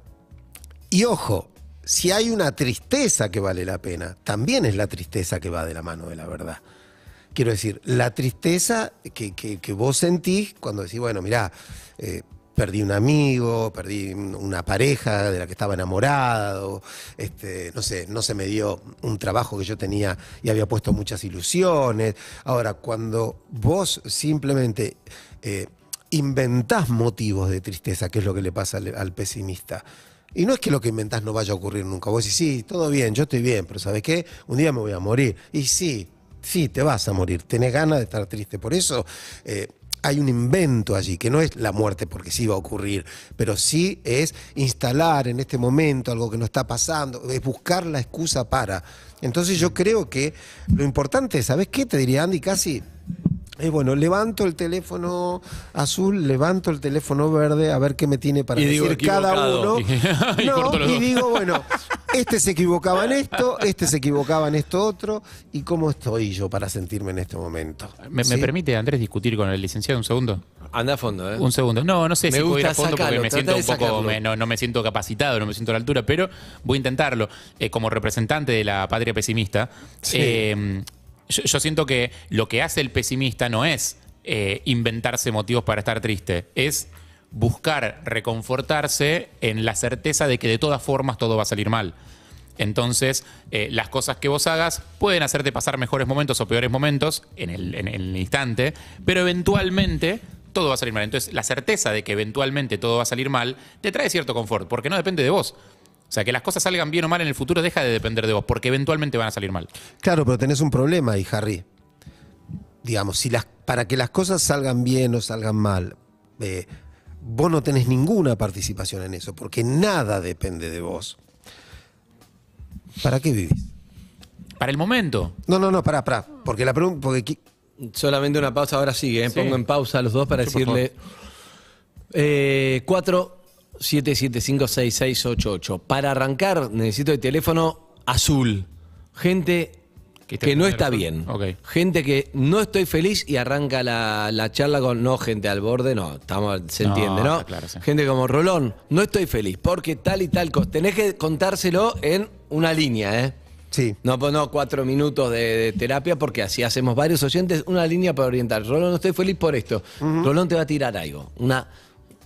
Y ojo, si hay una tristeza que vale la pena, también es la tristeza que va de la mano de la verdad. Quiero decir, la tristeza que, vos sentís cuando decís, bueno, mirá, eh, perdí un amigo, perdí un- una pareja de la que estaba enamorado, este, no sé, no se me dio un trabajo que yo tenía y había puesto muchas ilusiones. Ahora, cuando vos simplemente eh, inventás motivos de tristeza, que es lo que le pasa al pesimista. Y no es que lo que inventás no vaya a ocurrir nunca. Vos decís, sí, todo bien, yo estoy bien, pero ¿sabes qué? Un día me voy a morir. Y sí, sí, te vas a morir. Tenés ganas de estar triste. Por eso eh, hay un invento allí, que no es la muerte porque sí va a ocurrir, pero sí es instalar en este momento algo que no está pasando, es buscar la excusa para. Entonces yo creo que lo importante, ¿sabes qué? Te diría Andy casi. Es bueno, levanto el teléfono azul, levanto el teléfono verde, a ver qué me tiene para Y digo, decir cada uno. [laughs] Y No, [laughs] y digo, bueno, este se equivocaba en esto, este se equivocaba en esto otro, y cómo estoy yo para sentirme en este momento. ¿Me, me ¿Sí? permite, Andrés, discutir con el licenciado un segundo? Anda a fondo, ¿eh? Un segundo. No, no sé Me si puedo ir a fondo porque sacarlo, me trata siento un poco, me- no, no me siento capacitado, no me siento a la altura, pero voy a intentarlo. Eh, como representante de la patria pesimista, eh, yo, siento que lo que hace el pesimista no es eh, inventarse motivos para estar triste, es buscar reconfortarse en la certeza de que de todas formas todo va a salir mal. Entonces, eh, las cosas que vos hagas pueden hacerte pasar mejores momentos o peores momentos en el, en el instante, pero eventualmente todo va a salir mal. Entonces, la certeza de que eventualmente todo va a salir mal te trae cierto confort, porque no depende de vos. O sea, que las cosas salgan bien o mal en el futuro deja de depender de vos, porque eventualmente van a salir mal. Claro, pero tenés un problema ahí, Harry. Digamos, si las, para que las cosas salgan bien o salgan mal, eh, vos no tenés ninguna participación en eso, porque nada depende de vos. ¿Para qué vivís? Para el momento. No, no, no, pará, pará. Porque la pregunta. Porque Solamente una pausa, ahora sigue. ¿eh? Sí. Pongo en pausa a los dos para decirle. Eh, 4 775 6688. Para arrancar, necesito el teléfono azul. Gente ¿Que no está bien. Gente que no estoy feliz y arranca la, la charla con no gente al borde, no, estamos, se No, entiende, ¿no? está claro, sí. Gente como Rolón, no estoy feliz porque tal y tal cosa. Tenés que contárselo en una línea, ¿eh? sí. No, pues no cuatro minutos de, de terapia porque así hacemos varios oyentes, una línea para orientar. Rolón, no estoy feliz por esto. Rolón te va a tirar algo, una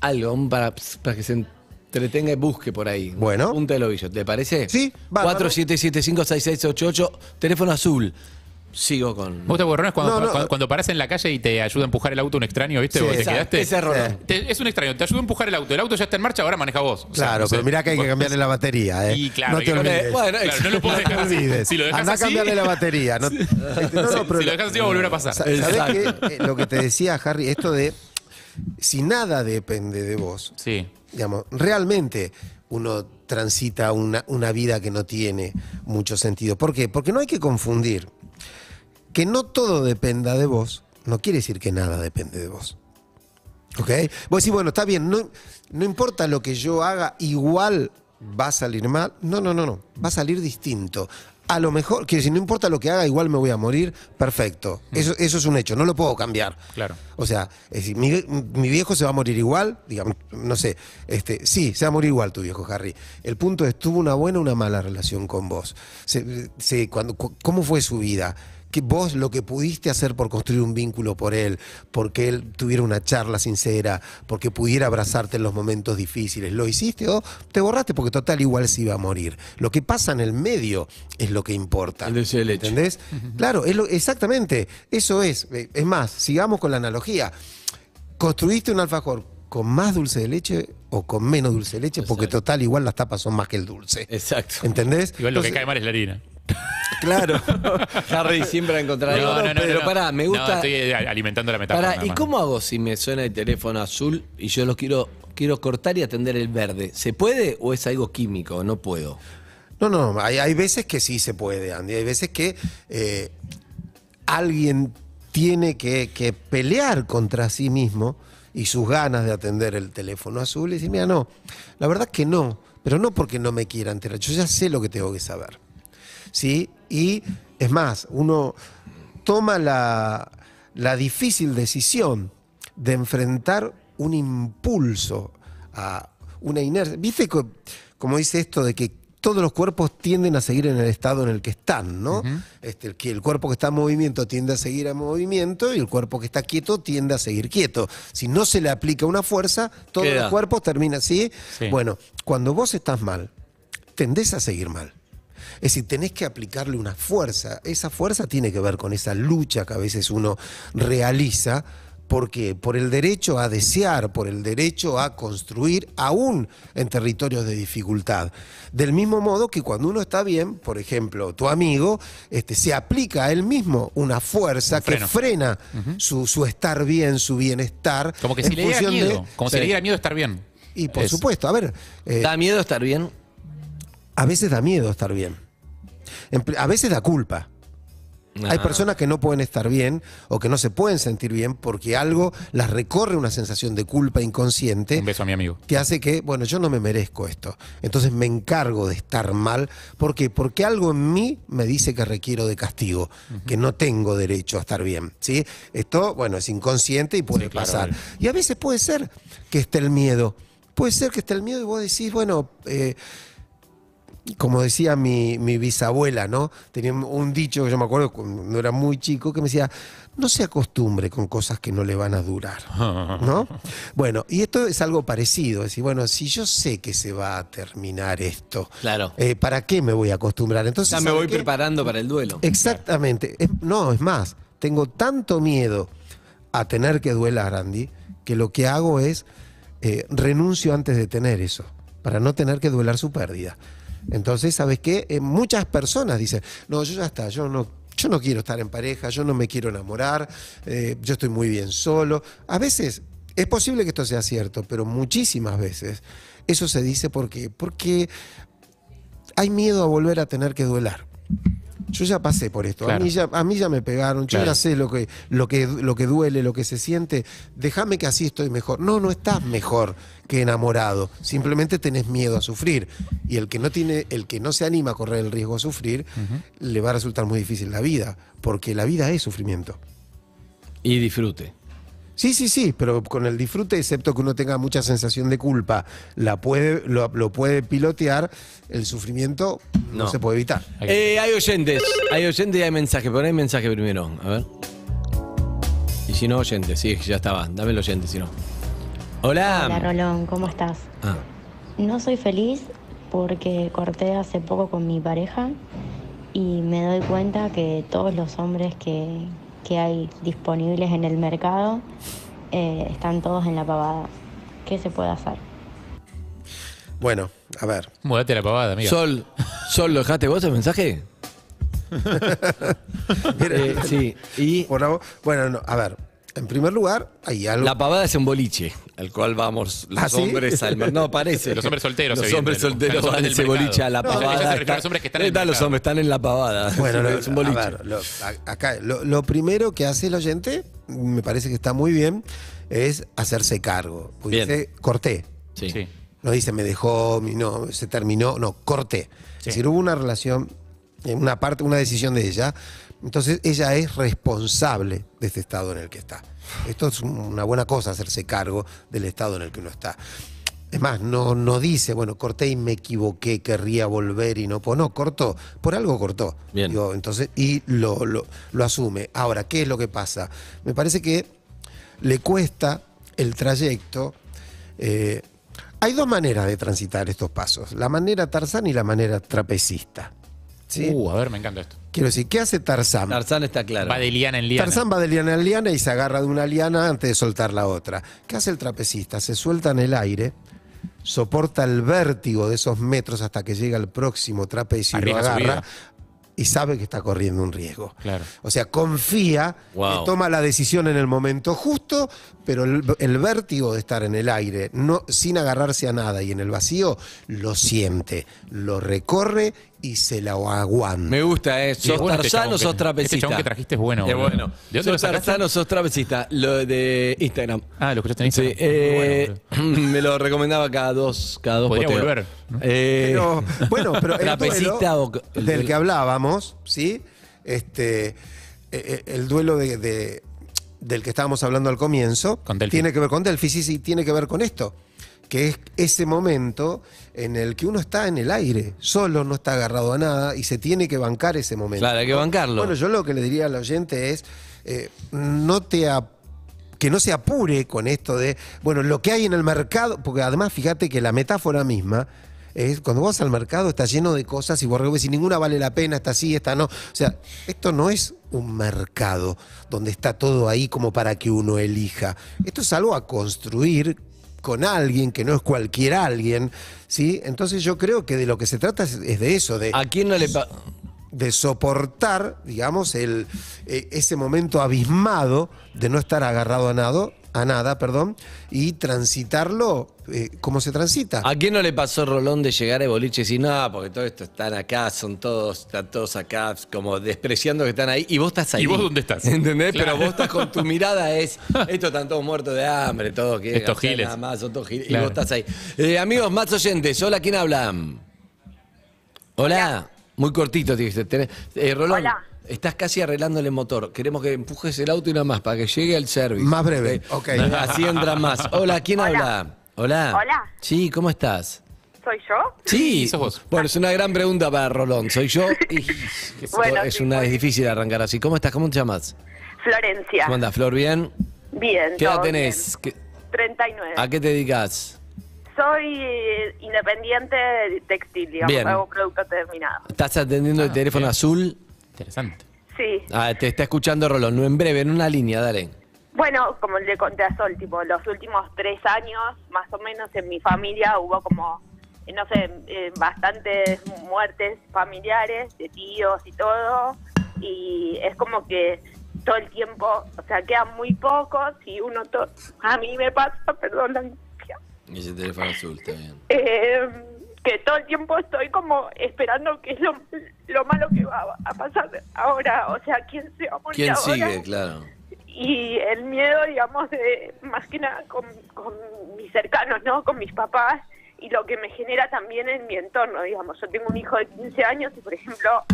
algo para, para que se entretenga y busque por ahí. Bueno. Un telovillo, ¿te parece? Sí, bárbaro. 47756688, teléfono azul. Sigo con... Me gusta porque Ron es cuando, No, no. cuando, cuando parás en la calle y te ayuda a empujar el auto un extraño, ¿viste? Sí, Porque te quedaste. ese es Rolón. Te- es un extraño, te ayuda a empujar el auto. El auto ya está en marcha, ahora maneja vos. O sea, Claro, no sé. pero mirá que hay que cambiarle la batería, ¿eh? Y claro, no te olvides. Bueno, Claro, no lo [laughs] puedes te dejar así. olvides. Si lo dejas Andá a así- cambiarle la batería. No, [laughs] Este, no, no, Sí, pero- si lo dejas así va a volver a pasar. Sa- ¿Sabés qué? Eh, lo que te decía, Harry, esto de si nada depende de vos, Sí. digamos, realmente uno transita una, una vida que no tiene mucho sentido. ¿Por qué? Porque no hay que confundir. Que no todo dependa de vos, no quiere decir que nada depende de vos. ¿Ok? Vos decís, bueno, está bien, no, no importa lo que yo haga, igual va a salir mal. No, no, no, no, va a salir distinto. A lo mejor, que si no importa lo que haga, igual me voy a morir, perfecto. Eso, eso es un hecho, no lo puedo cambiar. Claro. O sea, es decir, mi, mi viejo se va a morir igual, digamos, no sé, este, sí, se va a morir igual tu viejo Harry. El punto es, ¿tuvo una buena o una mala relación con vos? Se- se- cuando, cu- ¿Cómo fue su vida? Que vos lo que pudiste hacer por construir un vínculo por él, porque él tuviera una charla sincera, porque pudiera abrazarte en los momentos difíciles, ¿lo hiciste o te borraste? Porque total igual se iba a morir. Lo que pasa en el medio es lo que importa. El dulce de leche. ¿Entendés? Claro, es lo- exactamente. Eso es. Eh, Es más, sigamos con la analogía. ¿Construiste un alfajor con más dulce de leche o con menos dulce de leche? Porque total igual las tapas son más que el dulce. Exacto. ¿Entendés? Igual lo que cae mal es la harina. Claro. [laughs] Harry siempre va a encontrar algo. pero pará, me No, gusta. estoy eh, alimentando la metáfora. Pará, nada ¿y más. cómo hago si me suena el teléfono azul y yo lo quiero, quiero cortar y atender el verde? ¿Se puede o es algo químico? No puedo. No, no, hay, hay veces que sí se puede, Andy. Hay veces que eh, alguien tiene que, que pelear contra sí mismo y sus ganas de atender el teléfono azul y decir, mira, no, la verdad que no, pero no porque no me quiera enterar, yo ya sé lo que tengo que saber. ¿Sí? Y es más, uno toma la, la difícil decisión de enfrentar un impulso a una inercia. ¿Viste co- como dice esto de que todos los cuerpos tienden a seguir en el estado en el que están, ¿no? este, el, que el cuerpo que está en movimiento tiende a seguir en movimiento y el cuerpo que está quieto tiende a seguir quieto. Si no se le aplica una fuerza, todos Queda. los cuerpos terminan así. Sí. Bueno, cuando vos estás mal, tendés a seguir mal. Es decir, tenés que aplicarle una fuerza. Esa fuerza tiene que ver con esa lucha que a veces uno realiza. porque Por el derecho a desear, por el derecho a construir, aún en territorios de dificultad. Del mismo modo que cuando uno está bien, por ejemplo, tu amigo, este, se aplica a él mismo una fuerza Un que frena su, su estar bien, su bienestar. Como que si le diera función de- miedo. Como si le diera miedo estar bien. Y por Es- supuesto, a ver, eh, ¿Da miedo estar bien? a veces da miedo estar bien. A veces da culpa. Hay Ah. personas que no pueden estar bien o que no se pueden sentir bien porque algo las recorre una sensación de culpa inconsciente Un beso a mi amigo. que hace que, bueno, yo no me merezco esto. Entonces me encargo de estar mal. ¿Por qué? Porque algo en mí me dice que requiero de castigo, que no tengo derecho a estar bien. ¿sí? Esto, bueno, es inconsciente y puede Sí, pasar. Y a veces puede ser que esté el miedo. Puede ser que esté el miedo y vos decís, bueno, eh, como decía mi, mi bisabuela, ¿no? Tenía un dicho que yo me acuerdo cuando era muy chico que me decía, no se acostumbre con cosas que no le van a durar, [laughs] ¿no? Bueno, y esto es algo parecido, es decir, bueno, si yo sé que se va a terminar esto, Claro. eh, ¿para qué me voy a acostumbrar? Entonces, Ya me ¿sabe voy qué? preparando para el duelo. Exactamente. Es- no, es más, tengo tanto miedo a tener que duelar, Andy, que lo que hago es eh, renuncio antes de tener eso, para no tener que duelar su pérdida. Entonces, ¿sabes qué? Eh, muchas personas dicen, no, yo ya está, yo no, yo no quiero estar en pareja, yo no me quiero enamorar, eh, yo estoy muy bien solo. A veces es posible que esto sea cierto, pero muchísimas veces eso se dice porque, porque hay miedo a volver a tener que duelar. Yo ya pasé por esto. A, mí ya, a mí ya me pegaron. Yo Claro. ya sé lo que, lo, que, lo que duele, lo que se siente. Déjame que así estoy mejor. No, no estás mejor que enamorado. Simplemente tenés miedo a sufrir. Y el que no tiene, el que no se anima a correr el riesgo a sufrir, le va a resultar muy difícil la vida. Porque la vida es sufrimiento. Y disfrute. Sí, sí, sí, pero con el disfrute, excepto que uno tenga mucha sensación de culpa, la puede, lo, lo puede pilotear, el sufrimiento no, No. se puede evitar. Eh, hay oyentes, hay oyentes y hay mensajes. Pon ahí mensaje primero, a ver. Y si no, oyentes, sí, ya estaba. Dame el oyente, si no. Hola. Hola Rolón, ¿cómo estás? Ah, No soy feliz porque corté hace poco con mi pareja y me doy cuenta que todos los hombres que, que hay disponibles en el mercado eh, están todos en la pavada. ¿Qué se puede hacer? Bueno, a ver. Mudate la pavada, amiga. Sol, Sol, ¿lo dejaste vos el mensaje? [laughs] Eh, sí, y Por la- bueno, no, a ver. En primer lugar, hay algo. la pavada es un boliche al cual vamos los ¿Ah, sí? hombres al mercado. No, parece. Los hombres solteros, Los hombres solteros van ese boliche a la pavada. los hombres que están en los hombres están en la pavada. [laughs] Bueno, lo- es un boliche. a ver, lo, acá, lo, lo primero que hace el oyente, me parece que está muy bien, es hacerse cargo. Porque Bien. dice, corté. sí. Sí. No dice me dejó, no, se terminó, no, corté. Es decir, hubo una relación, una parte, una decisión de ella. Entonces ella es responsable de este estado en el que está. Esto es un- una buena cosa, hacerse cargo del estado en el que uno está. Es más, no, no dice, bueno, corté y me equivoqué, querría volver y no. Pues no, cortó, por algo cortó. Bien. Digo, entonces, y lo, lo, lo asume. Ahora, ¿qué es lo que pasa? Me parece que le cuesta el trayecto. eh, hay dos maneras de transitar estos pasos, la manera Tarzán y la manera trapecista. ¿Sí? Uh, a ver, me encanta esto. Quiero decir, ¿qué hace Tarzán? Tarzán está claro. Va de liana en liana. Tarzán va de liana en liana y se agarra de una liana antes de soltar la otra. ¿Qué hace el trapecista? Se suelta en el aire, soporta el vértigo de esos metros hasta que llega al próximo trapecio y lo agarra y sabe que está corriendo un riesgo. Claro. O sea, confía, Wow. que toma la decisión en el momento justo, pero el, el vértigo de estar en el aire, no, sin agarrarse a nada y en el vacío, lo siente, lo recorre y se lo aguanta. Me gusta, ¿eh? Sí, ¿Sos este chabón o sos que- trapecista? este chabón que trajiste es bueno, Es bueno. ¿De dónde lo ¿Sos sacaste? Tarzán o sos trapecista? Lo de Instagram. Ah, lo escuchaste en Sí, Instagram. eh, Muy bueno, [clears throat] me lo recomendaba cada dos, cada dos Podría volver, ¿no? Eh, Pero, bueno, pero el trapecista duelo o el del que hablábamos, ¿sí? Este, eh, eh, el duelo de, de- del que estábamos hablando al comienzo, Con tiene que ver con Delphi, sí, sí, tiene que ver con esto, que es ese momento en el que uno está en el aire, solo, no está agarrado a nada y se tiene que bancar ese momento. Claro, hay que bancarlo. Bueno, yo lo que le diría al oyente es, eh, no te que no se apure con esto de, bueno, lo que hay en el mercado, porque además fíjate que la metáfora misma es cuando vas al mercado está lleno de cosas y vos ves si ninguna vale la pena, esta sí, esta no. O sea, esto no es un mercado donde está todo ahí como para que uno elija. Esto es algo a construir con alguien que no es cualquier alguien, ¿sí? Entonces yo creo que de lo que se trata es, es de eso, de ¿A quién no le de soportar, digamos, el, eh, ese momento abismado de no estar agarrado a nada, a nada, perdón, y transitarlo eh, como se transita. ¿A quién no le pasó Rolón de llegar a boliche y decir, no, porque todos estos están acá, son todos, están todos acá, como despreciando que están ahí, y vos estás ahí? ¿Y vos dónde estás? ¿Entendés? Claro. Pero vos estás con tu mirada, [laughs] es, estos están todos muertos de hambre, todos que Estos giles. Nada más, son todos giles, Claro. y vos estás ahí. Eh, amigos, más oyentes, hola, ¿quién habla? Hola, muy cortito, tienes que tener. Eh, Rolón, Hola. Estás casi arreglándole el motor. Queremos que empujes el auto y nada más para que llegue al service. Más breve, ok. [laughs] Así entran más. Hola, ¿quién Hola. habla? Hola. Hola. Sí, ¿cómo estás? ¿Soy yo? Sí, sos vos. Bueno, es una gran pregunta para Rolón. Soy yo [laughs] y Bueno, es sí, una muy es difícil arrancar así. ¿Cómo estás? ¿Cómo te llamas? Florencia. ¿Cómo andas, Flor? ¿Bien? Bien. ¿Qué edad tenés? ¿Qué- bien. 39. ¿A qué te dedicas? Soy eh, independiente de textil, digamos. Bien. Hago producto terminado. ¿Estás atendiendo el teléfono azul? Interesante. Sí. Ah, te está escuchando Rolón. No, en breve, en una línea, dale. Bueno, como le conté a Sol, tipo, los últimos tres años, más o menos, en mi familia hubo como, eh, no sé, eh, bastantes muertes familiares, de tíos y todo. Y es como que todo el tiempo, o sea, quedan muy pocos y uno, to- a mí me pasa, perdón, la angustia, Y ese teléfono azul, está bien. eh, que todo el tiempo estoy como esperando que es lo, lo malo que va a pasar ahora, o sea, quién se va a morir ¿Quién ahora sigue? Claro. y el miedo, digamos, de más que nada con, con mis cercanos, ¿no? Con mis papás y lo que me genera también en mi entorno, digamos. Yo tengo un hijo de 15 años y, por ejemplo,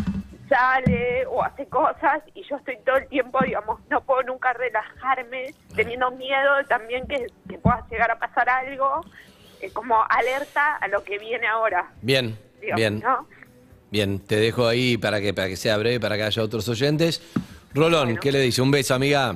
sale o hace cosas y yo estoy todo el tiempo, digamos, no puedo nunca relajarme, teniendo miedo también que, que pueda llegar a pasar algo, eh, como alerta a lo que viene ahora, Bien, digamos, bien. ¿no? Bien, te dejo ahí para que, para que sea breve, para que haya otros oyentes. Rolón, ¿qué le dice? Un beso, amiga.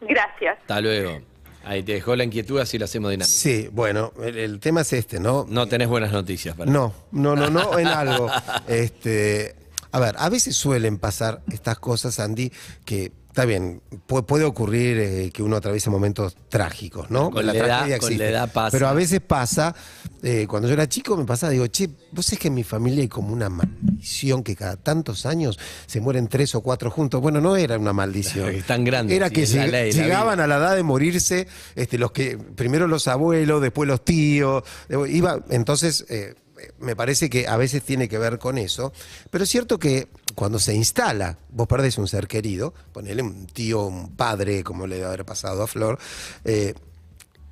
Gracias. Hasta luego. Ahí te dejó la inquietud, así lo hacemos dinámico. Sí, bueno, el, el tema es este, ¿no? No tenés buenas noticias para No, no, no, no, en algo. [laughs] Este, a ver, a veces suelen pasar estas cosas, Andy, que está bien, pu- puede ocurrir eh, que uno atraviese momentos trágicos, ¿no? Con la edad- con la edad pasa. Pero a veces pasa, eh, cuando yo era chico me pasaba, digo, che, vos sabés que en mi familia hay como una maldición que cada tantos años se mueren tres o cuatro juntos. Bueno, no era una maldición. [laughs] Es tan grande, Era sí, que es la ley, llegaban a la edad de morirse, este, los que, primero los abuelos, después los tíos, eh, iba, entonces eh, me parece que a veces tiene que ver con eso, pero es cierto que cuando se instala, vos perdés un ser querido, ponele un tío, un padre, como le debe haber pasado a Flor, eh,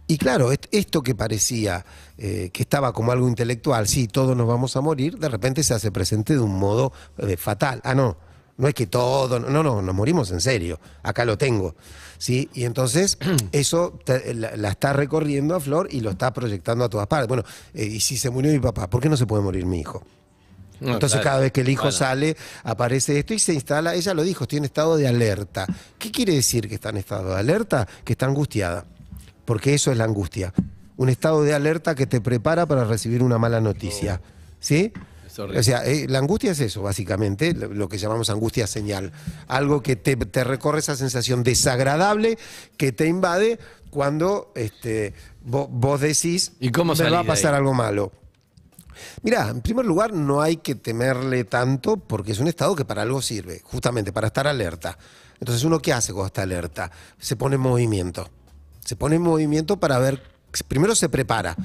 y claro, est- esto que parecía eh, que estaba como algo intelectual, sí, todos nos vamos a morir, de repente se hace presente de un modo eh, fatal. Ah, no, no es que todo, no, no, nos morimos en serio, acá lo tengo. ¿Sí? Y entonces [clears throat] eso te- la, la está recorriendo a Flor y lo está proyectando a todas partes. Bueno, eh, y si se murió mi papá, ¿por qué no se puede morir mi hijo? No, Entonces claro. cada vez que el hijo Bueno. sale, aparece esto y se instala, ella lo dijo, en estado de alerta. ¿Qué quiere decir que está en estado de alerta? Que está angustiada, porque eso es la angustia. Un estado de alerta que te prepara para recibir una mala noticia. ¿Sí? O sea, eh, la angustia es eso, básicamente, lo, lo que llamamos angustia señal. Algo que te, te recorre esa sensación desagradable que te invade cuando este, vo- vos, decís, ¿Y cómo me va a pasar algo malo. Mira, en primer lugar, no hay que temerle tanto porque es un estado que para algo sirve, justamente para estar alerta. Entonces, ¿uno qué hace cuando está alerta? Se pone en movimiento. Se pone en movimiento para ver, primero se prepara.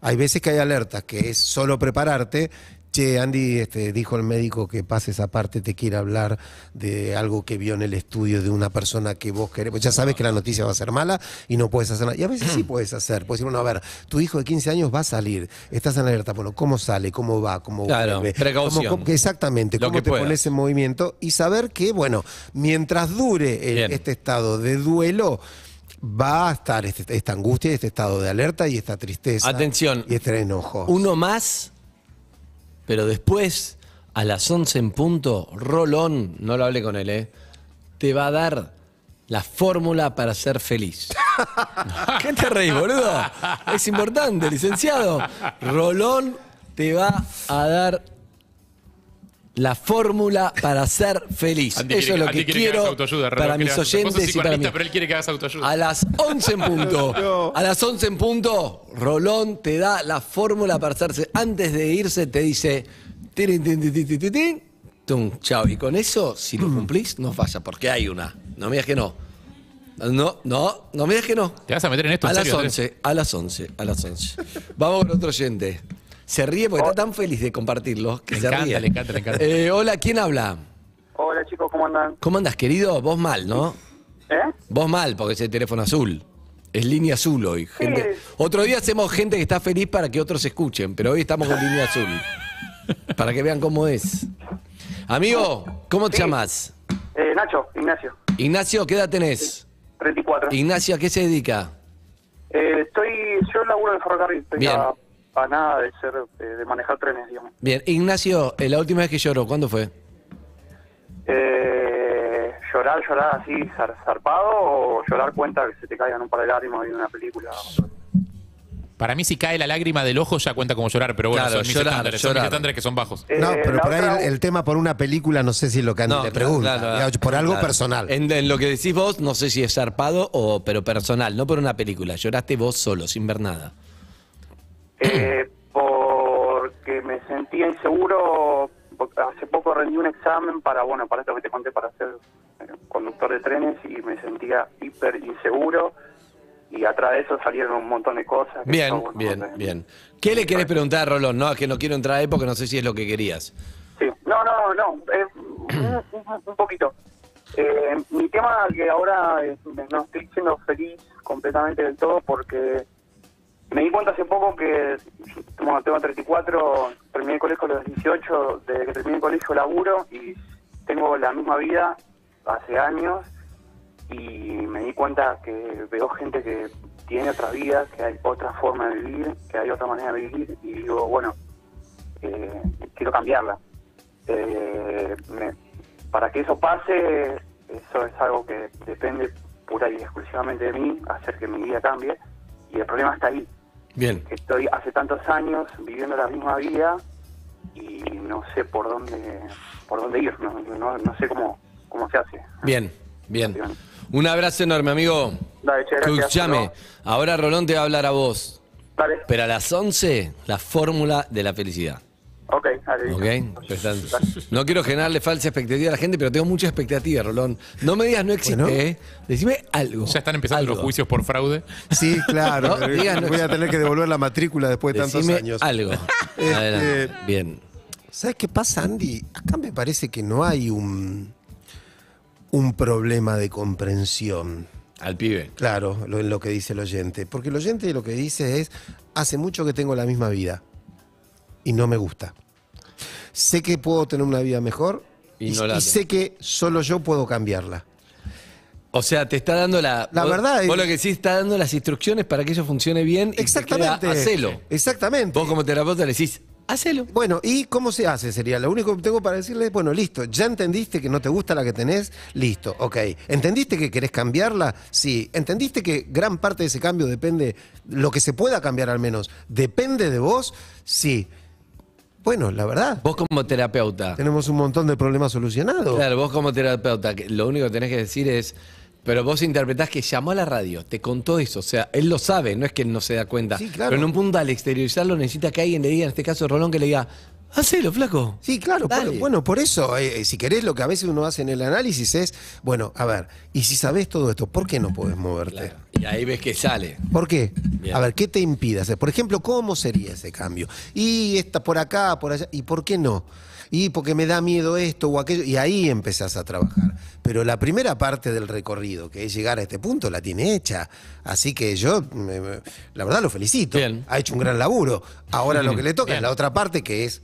Hay veces que hay alertas que es solo prepararte. Che, Andy, este, dijo el médico que pases aparte, te quiere hablar de algo que vio en el estudio de una persona que vos querés. Pues ya sabes que la noticia va a ser mala y no puedes hacer nada. Y a veces sí [clears throat] puedes hacer. Puedes decir, bueno, a ver, tu hijo de 15 años va a salir, estás en alerta. Bueno, ¿cómo sale? ¿Cómo va? ¿Cómo Claro, vuelve? precaución. ¿Cómo- cómo- exactamente, Lo cómo te puedas. pones en movimiento y saber que, bueno, mientras dure el- este estado de duelo, va a estar este- esta angustia, este estado de alerta y esta tristeza. Atención. Y este enojo. Uno más, pero después, a las 11 en punto, Rolón, no lo hablé con él, ¿eh? te va a dar la fórmula para ser feliz. [laughs] ¿Qué te reís, boludo? Es importante, licenciado. Rolón te va a dar la fórmula para ser feliz. Andy Eso quiere- es lo Andy que que quiero autoayuda, Rolón, para mis que oyentes y para mí. pero él quiere que hagas autoayuda. A las 11 en punto. [laughs] A las 11 en punto, Rolón te da la fórmula para hacerse. Antes de irse, te dice. tin, tin, tin, tum, chao. Y con eso, si lo cumplís, no falla, porque hay una. No me digas que no. No, no, no me digas que no. ¿Te vas a meter en esto A en las serio, Andrés? 11, a las 11, a las 11. Vamos con otro oyente. Se ríe porque está tan feliz de compartirlo que Le se encanta, ríe. le encanta, le encanta. Eh, hola, ¿quién habla? Hola chicos, ¿cómo andan? ¿Cómo andas, querido? Vos mal, ¿no? ¿Eh? Vos mal, porque es el teléfono azul. Es línea azul hoy. Gente. Otro día hacemos gente que está feliz para que otros escuchen, pero hoy estamos con línea azul. Para que vean cómo es. Amigo, ¿cómo te llamas? Eh, Nacho, Ignacio, Ignacio, ¿qué edad tenés? 34. Ignacio, ¿a qué se dedica? Eh, estoy, yo laburo en el ferrocarril, estoy Bien. a, a nada de ser, eh, de manejar trenes, digamos. Bien, Ignacio, eh, la última vez que lloró, ¿cuándo fue? Eh, llorar, llorar así, zar- zarpado, o llorar cuenta que se te caigan un par de lágrimas viendo una película. Para mí, si cae la lágrima del ojo, ya cuenta como llorar, pero bueno, Claro, son mis llorar, estándares, son mis llorar. estándares que son bajos. No, Eh, pero la por ahí el, el tema por una película, no sé si es lo que Andy No, claro, pregunta. claro, por algo claro. personal. En, en lo que decís vos, no sé si es zarpado o pero personal, no por una película. Lloraste vos solo, sin ver nada. Eh, porque me sentía inseguro, hace poco rendí un examen para, bueno, para esto que te conté, para ser eh, conductor de trenes y me sentía hiper inseguro y atrás de eso salieron un montón de cosas. Bien, bueno, bien, no sé. bien. ¿Qué le querés preguntar a Rolón? No, es que no quiero entrar ahí porque no sé si es lo que querías. Sí, no, no, no, eh, un, poquito. Eh, mi tema que ahora eh, no estoy siendo feliz completamente del todo porque me di cuenta hace poco que, bueno, tengo 34, terminé el colegio a los 18, desde que terminé el colegio laburo y tengo la misma vida hace años y me di cuenta que veo gente que tiene otra vida, que hay otra forma de vivir, que hay otra manera de vivir y digo, bueno, eh, quiero cambiarla. Eh, me- para que eso pase, eso es algo que depende pura y exclusivamente de mí, hacer que mi vida cambie. Y el problema está ahí, Bien. estoy hace tantos años viviendo la misma vida y no sé por dónde por dónde ir, no, no, no sé cómo, cómo se hace. Bien, bien. Un abrazo enorme, amigo. Dale, che, gracias. Escúchame. Ahora Rolón te va a hablar a vos. Dale, Pero a las 11, la fórmula de la felicidad. Ok, dale. ¿Ok? Prestan- No quiero generarle falsa expectativa a la gente, pero tengo mucha expectativa, Rolón. No me digas no existe, Bueno. ¿eh? Decime algo. Ya están empezando Algo. los juicios por fraude. Sí, claro. No, digan, no Voy a tener que devolver la matrícula después de tantos años. algo. [laughs] Este, Adelante. Bien. ¿Sabes qué pasa, Andy? Acá me parece que no hay un, un problema de comprensión. Al pibe. Claro, lo, en lo que dice el oyente. Porque el oyente lo que dice es, hace mucho que tengo la misma vida y no me gusta. Sé que puedo tener una vida mejor Y y, no y sé que solo yo puedo cambiarla. O sea, te está dando la. La vos- verdad es- Vos lo que sí está dando las instrucciones para que eso funcione bien. Y Exactamente. Te queda, hacelo. Exactamente. Vos como terapeuta le decís, hacelo. Bueno, ¿y cómo se hace? Sería lo único que tengo para decirle es, bueno, listo, ya entendiste que no te gusta la que tenés, listo, ok. ¿Entendiste que querés cambiarla? Sí. ¿Entendiste que gran parte de ese cambio depende, lo que se pueda cambiar al menos, depende de vos? Sí. Bueno, la verdad, Vos como terapeuta. tenemos un montón de problemas solucionados. Claro, vos como terapeuta, que lo único que tenés que decir es, pero vos interpretás que llamó a la radio, te contó eso, o sea, él lo sabe, no es que él no se da cuenta. Sí, claro. Pero en un punto al exteriorizarlo necesita que alguien le diga, en este caso Rolón, que le diga, hacelo, flaco. Sí, claro. por- bueno, por eso, eh, eh, si querés, lo que a veces uno hace en el análisis es, bueno, a ver, y si sabés todo esto, ¿por qué no podés moverte? Claro. Y ahí ves que sale. ¿Por qué? Bien. A ver, ¿qué te impide hacer? Por ejemplo, ¿cómo sería ese cambio? Y está por acá, por allá, ¿y por qué no? Y porque me da miedo esto o aquello, y ahí empezás a trabajar. Pero la primera parte del recorrido, que es llegar a este punto, la tiene hecha. Así que yo, me- me- la verdad, lo felicito. Bien. Ha hecho un gran laburo. Ahora lo que le toca Bien. es la otra parte, que es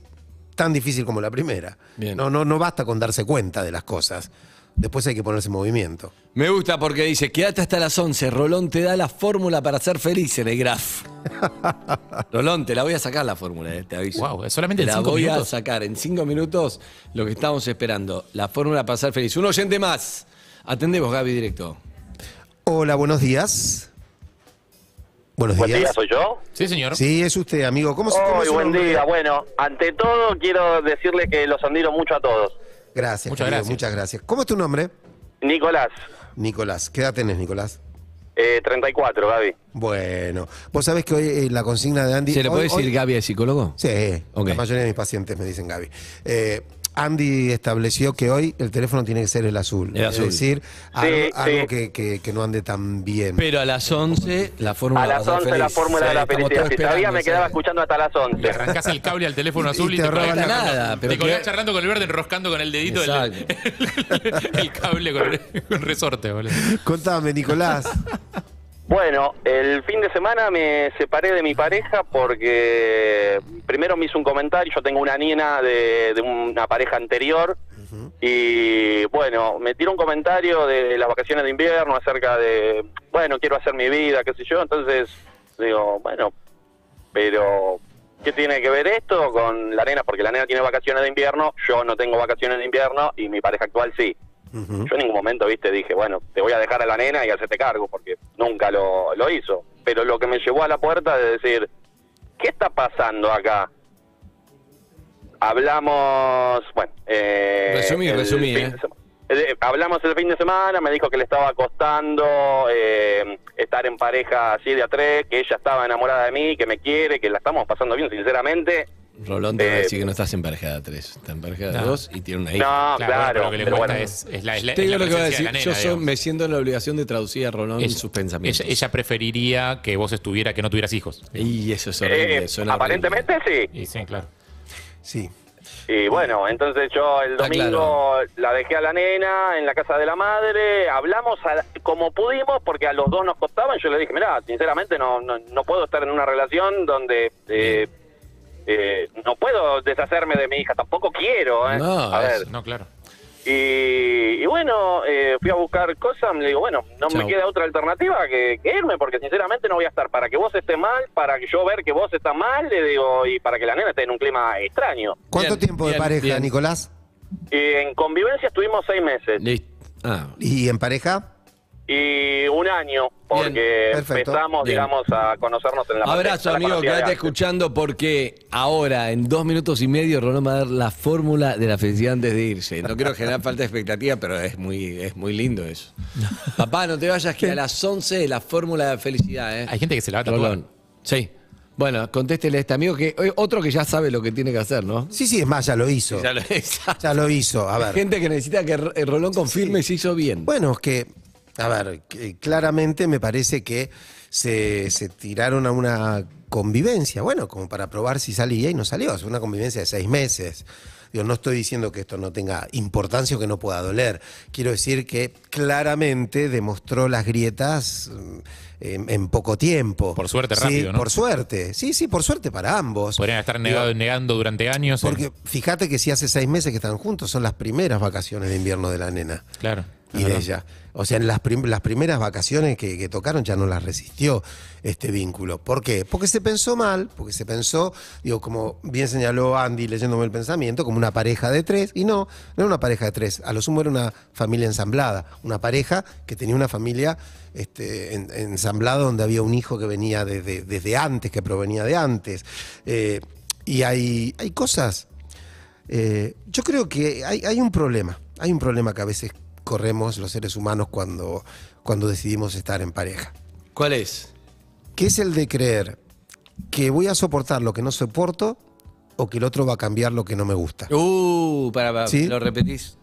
tan difícil como la primera. Bien. No, no, no basta con darse cuenta de las cosas. Después hay que ponerse en movimiento. Me gusta porque dice, quédate hasta las 11, Rolón te da la fórmula para ser feliz en el graph. [laughs] Rolón, te la voy a sacar la fórmula, eh, te aviso. Wow, solamente Te en la cinco voy minutos. a sacar en cinco minutos lo que estábamos esperando. La fórmula para ser feliz. Un oyente más. Atendemos, Gaby, directo. Hola, buenos días. Buenos Buen días. día, ¿soy yo? Sí, señor. Sí, es usted, amigo. ¿Cómo se cómo es su buen nombre? día. Bueno, ante todo quiero decirle que los admiro mucho a todos. Gracias, Muchas querido, gracias. muchas gracias. ¿Cómo es tu nombre? Nicolás, Nicolás. ¿Qué edad tenés, Nicolás? eh, 34, Gaby. Bueno, vos sabés que hoy eh, la consigna de Andy... ¿Se le puede hoy- decir hoy- Gaby al psicólogo? Sí, Ok. la mayoría de mis pacientes me dicen Gaby. Eh, Andy estableció que hoy el teléfono tiene que ser el azul. El azul. Es decir, algo, Sí, algo sí. Que, que- que no ande tan bien. Pero a las 11, la fórmula A las va a ser 11 la fórmula de la felicidad. Si todavía me quedaba ¿sabes? escuchando hasta las 11. Le arrancás el cable al teléfono [laughs] azul y, te te, roban la- nada, pero te colgás charlando con el verde, enroscando con el dedito el, [laughs] el cable con, con resorte, boludo. Contame, Nicolás. [laughs] Bueno, el fin de semana me separé de mi pareja porque primero me hizo un comentario, yo tengo una niña de, de una pareja anterior y bueno, me tiró un comentario de las vacaciones de invierno acerca de, bueno, quiero hacer mi vida, qué sé yo, entonces digo, bueno, pero ¿qué tiene que ver esto con la nena? Porque la nena tiene vacaciones de invierno, yo no tengo vacaciones de invierno y mi pareja actual sí. Yo en ningún momento, viste, dije, bueno, te voy a dejar a la nena y hacerte cargo, porque nunca lo, lo hizo. Pero lo que me llevó a la puerta de decir, ¿qué está pasando acá? Hablamos, bueno... Eh, Resumí, resumí, eh. eh, Hablamos el fin de semana, me dijo que le estaba costando eh, estar en pareja así de a tres, que ella estaba enamorada de mí, que me quiere, que la estamos pasando bien, sinceramente. Rolón te va a decir que no estás en pareja de 3, está en pareja de No. 2 y tiene una hija. No, claro, pero lo que le pero cuesta bueno. es, es la, es la- Te es digo la lo que va a decir. de la Yo me siento en la obligación de traducir a Rolón Ella- sus pensamientos. Ella, ella preferiría que vos estuviera, que no tuvieras hijos. Y eso es horrible. Eh, suena horrible. aparentemente sí. Y sí, claro. Sí. Y bueno, entonces yo el domingo la dejé a la nena en la casa de la madre, hablamos a la- como pudimos porque a los dos nos costaban, yo le dije, mira, sinceramente no, no, no puedo estar en una relación donde eh, eh, no puedo deshacerme de mi hija, tampoco quiero. ¿eh? No, a es- ver, No, claro. y, y bueno, eh, fui a buscar cosas, me digo, bueno, no Chau. me queda otra alternativa que, que irme, porque sinceramente no voy a estar para que vos estés mal, para que yo ver que vos estás mal, le digo, y para que la nena esté en un clima extraño. ¿Cuánto Bien, tiempo de bien, pareja, bien. Nicolás? En convivencia estuvimos seis meses Listo. Ah, ¿Y en pareja? Y un año, porque perfecto. empezamos, Bien. digamos, a conocernos en la Abrazo, la amigo, quédate escuchando porque ahora, en dos minutos y medio, Rolón va a dar la fórmula de la felicidad antes de irse. No quiero generar falta de expectativa, pero es muy, es muy lindo eso. [laughs] Papá, no te vayas que a las 11 la fórmula de felicidad, ¿eh? Hay gente que se la va a tatuar. Rolón. Sí. Bueno, contéstele a este amigo que eh, otro que ya sabe lo que tiene que hacer, ¿no? Sí, sí, es más, ya lo hizo. Ya lo- Ya lo hizo. A ver. Gente que necesita que eh, Rolón confirme si hizo bien. Bueno, es que, a ver, claramente me parece que se, se tiraron a una convivencia, bueno, como para probar si salía y no salió. Es una convivencia de seis meses. Digo, no estoy diciendo que esto no tenga importancia o que no pueda doler. Quiero decir que claramente demostró las grietas mm, en, en poco tiempo. Por suerte, Sí, rápido, ¿no? Por suerte. Sí, sí, por suerte para ambos. Podrían estar Digo, negado- negando durante años. en- porque fíjate que si hace seis meses que están juntos, son las primeras vacaciones de invierno de la nena Claro. Y de ella. O sea, en las, prim- las primeras vacaciones que, que tocaron ya no las resistió este vínculo. ¿Por qué? Porque se pensó mal, porque se pensó, digo, como bien señaló Andy leyéndome el pensamiento, como una pareja de tres. Y no, no era una pareja de tres. A lo sumo era una familia ensamblada. Una pareja que tenía una familia este, en- ensamblada donde había un hijo que venía desde, desde antes, que provenía de antes. Eh, y hay, hay cosas eh, yo creo que hay, hay un problema. Hay un problema que a veces corremos los seres humanos cuando, cuando decidimos estar en pareja. ¿Cuál es? Que es el de creer que voy a soportar lo que no soporto o que el otro va a cambiar lo que no me gusta. Uh, para, para, ¿Sí? ¿lo repetís?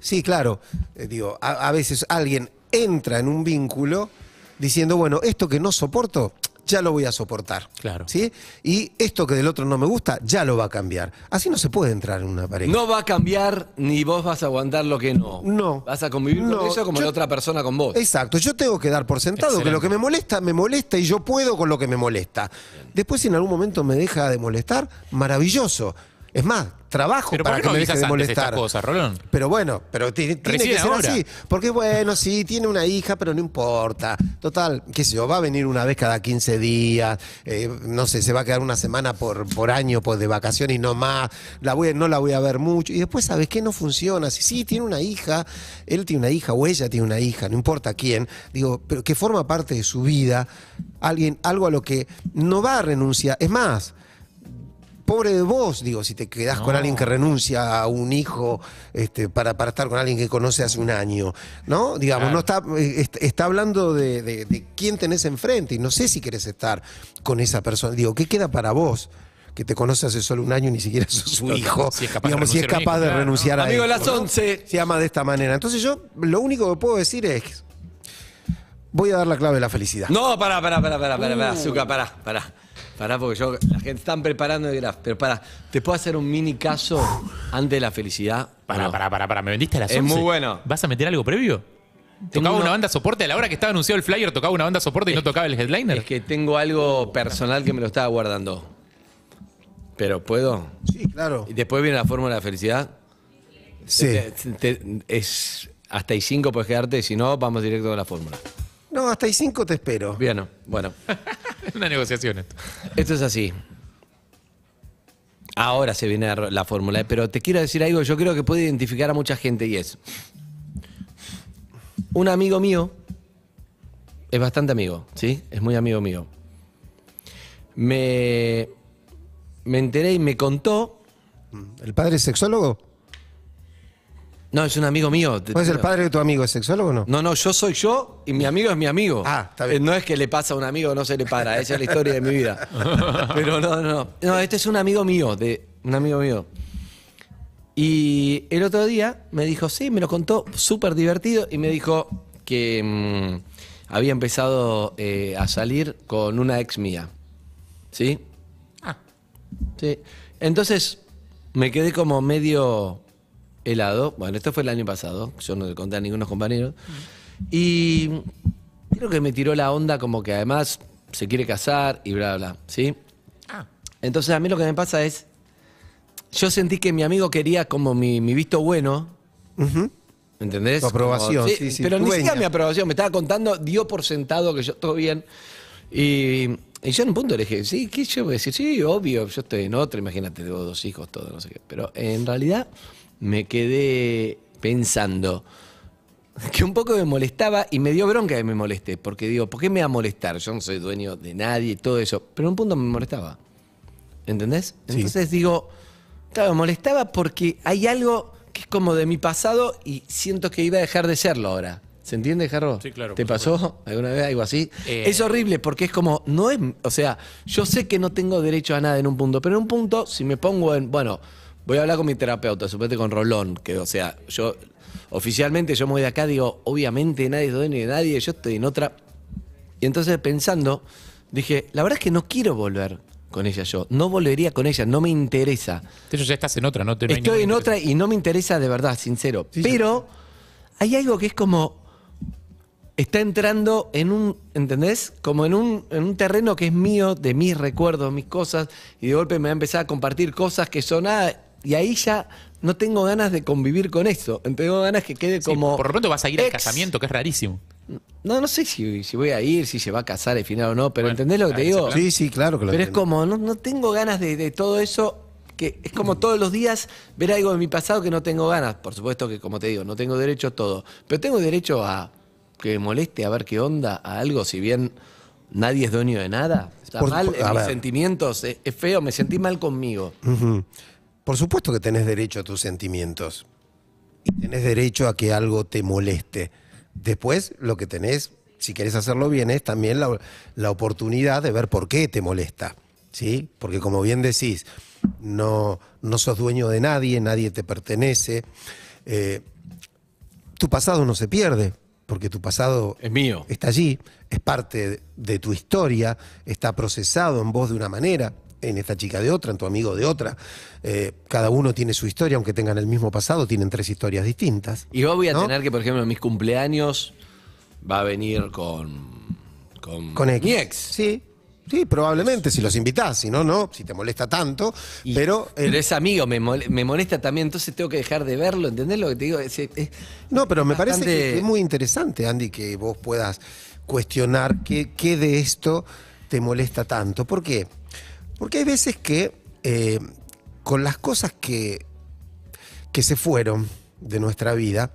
Sí, claro. Eh, digo, a, a veces alguien entra en un vínculo diciendo, bueno, esto que no soporto, ya lo voy a soportar. Claro. ¿Sí? Y esto que del otro no me gusta, ya lo va a cambiar. Así no se puede entrar en una pareja. No va a cambiar ni vos vas a aguantar lo que no. No. Vas a convivir No, con eso como yo- la otra persona con vos. Exacto, yo tengo que dar por sentado que lo que me molesta, me molesta y yo puedo con lo que me molesta. Después, si en algún momento me deja de molestar, maravilloso. Es más, trabajo Pero ¿por para qué que no me deje avisas de antes estas molestar. cosas, Rolón? Pero bueno, pero ti- tiene Recién que ser ahora. así. Porque bueno, sí, tiene una hija, pero no importa. Total, qué sé yo, va a venir una vez cada 15 días, eh, no sé, se va a quedar una semana por, por año pues, de vacaciones y no más. La voy, a- no la voy a ver mucho. Y después, ¿sabes qué? No funciona. Si sí, tiene una hija, él tiene una hija o ella tiene una hija, no importa quién, digo, pero que forma parte de su vida, alguien, algo a lo que no va a renunciar. Es más, pobre de vos, digo, si te quedás con alguien que renuncia a un hijo este, para, para estar con alguien que conoce hace un año, ¿no? Digamos, no está, eh, est- está hablando de, de- de quién tenés enfrente y no sé si querés estar con esa persona. Digo, ¿qué queda para vos? que te conoce hace solo un año y ni siquiera sos su hijo, si es capaz de digamos, si es renunciar a un capaz hijo, de claro. renunciar a Amigo, él, las ¿no? 11. Se ama de esta manera. Entonces yo lo único que puedo decir es, voy a dar la clave de la felicidad. No, pará, pará, pará, pará, pará, pará. Zucca, pará, pará. Pará, porque yo, la gente están preparando el graph, pero pará, ¿te puedo hacer un mini caso antes de la felicidad? Pará, ¿O no? pará, pará, pará. ¿Me vendiste a las Es 11? muy bueno. ¿Vas a meter algo previo? ¿Tocaba una banda soporte? A la hora que estaba anunciado el flyer, ¿tocaba una banda soporte y no tocaba el headliner? Es que tengo algo personal que me lo estaba guardando. Pero ¿puedo? Sí, claro. Y después viene la fórmula de la felicidad. Sí. Te- te- es hasta y cinco puedes quedarte, si no, vamos directo con la fórmula. No, hasta ahí cinco te espero. Bien, bueno. [laughs] [laughs] Una negociación esto. Esto es así. Ahora se viene la la fórmula, pero te quiero decir algo, yo creo que puede identificar a mucha gente y es. Un amigo mío, es bastante amigo, ¿sí? Es muy amigo mío. Me, me enteré y me contó. ¿El padre es sexólogo? No, es un amigo mío. ¿Puede ser el padre de tu amigo es sexólogo o no? No, no, yo soy yo y mi amigo es mi amigo. Ah, está bien. Eh, No es que le pasa a un amigo, no se le para. Esa es la historia de mi vida. [laughs] Pero no, no. No, este es un amigo mío, de un amigo mío. Y el otro día me dijo, sí, me lo contó súper divertido y me dijo que mm, había empezado eh, a salir con una ex mía. ¿Sí? Ah. Sí. Entonces me quedé como medio helado. Bueno, esto fue el año pasado. Yo no le conté a ningunos compañeros. Y creo que me tiró la onda como que además se quiere casar y bla, bla. ¿Sí? Ah. Entonces a mí lo que me pasa es. Yo sentí que mi amigo quería como mi, mi visto bueno. ¿Entendés? Tu aprobación, Como- sí, sí, Pero tu ni siquiera mi aprobación. Me estaba contando, dio por sentado que yo todo bien. Y, y yo en un punto le dije, sí, ¿qué yo voy a decir? Sí, obvio, yo estoy en otro, imagínate, tengo dos hijos, todo, no sé qué. Pero en realidad me quedé pensando que un poco me molestaba y me dio bronca que me moleste, porque digo, ¿por qué me va a molestar? Yo no soy dueño de nadie y todo eso, pero en un punto me molestaba. ¿Entendés? Entonces digo, claro, me molestaba porque hay algo que es como de mi pasado y siento que iba a dejar de serlo ahora. ¿Se entiende, Jarro? Sí, claro, ¿Te pasó alguna vez algo así? Eh. Es horrible porque es como, no es, o sea, yo sé que no tengo derecho a nada en un punto, pero en un punto, si me pongo en, bueno, voy a hablar con mi terapeuta, suponete con Rolón, que, o sea, yo, oficialmente yo me voy de acá, digo, obviamente nadie es dueño de nadie, yo estoy en otra. Y entonces pensando, dije, la verdad es que no quiero volver con ella yo, no volvería con ella, no me interesa. Hecho, ya estás en otra, ¿no? Te- no Estoy en otra y no me interesa de verdad, sincero. Pero hay algo que es como. Está entrando en un. ¿Entendés? Como en un, en un terreno que es mío, de mis recuerdos, mis cosas. Y de golpe me va a empezar a compartir cosas que son nada. Y ahí ya no tengo ganas de convivir con eso. Tengo ganas que quede Sí, como. por lo pronto vas a ir al casamiento, que es rarísimo. No, no sé si, si voy a ir, si se va a casar al final o no, pero Bueno, ¿entendés lo que te digo? plan. Sí, sí, claro que lo Pero es como, no, no tengo ganas de, de todo eso, que es como todos los días ver algo de mi pasado que no tengo ganas. Por supuesto que, como te digo, no tengo derecho a todo, pero tengo derecho a que me moleste, a ver qué onda, a algo, si bien nadie es dueño de nada. Está Por- mal por- en mis ver. sentimientos, es, es feo, me sentí mal conmigo. Ujú. Por supuesto que tenés derecho a tus sentimientos. Y tenés derecho a que algo te moleste. Después, lo que tenés, si querés hacerlo bien, es también la, la oportunidad de ver por qué te molesta. ¿Sí? Porque como bien decís, no, no sos dueño de nadie, nadie te pertenece. Eh, tu pasado no se pierde, porque tu pasado Es mío. está allí, es parte de tu historia, está procesado en vos de una manera, en esta chica de otra, en tu amigo de otra. Eh, cada uno tiene su historia, aunque tengan el mismo pasado, tienen tres historias distintas. Y yo voy a ¿No? tener que, por ejemplo, en mis cumpleaños va a venir con, con, Con X. mi ex. Sí, sí, probablemente, si los invitás, si no, no, si te molesta tanto, Y- pero... el- pero es amigo, me, mol- me molesta también, entonces tengo que dejar de verlo, ¿entendés lo que te digo? Es- es- No, pero me parece que es muy interesante, Andy, que vos puedas cuestionar qué, qué de esto te molesta tanto. ¿Por qué? Porque hay veces que eh, con las cosas que, que se fueron de nuestra vida,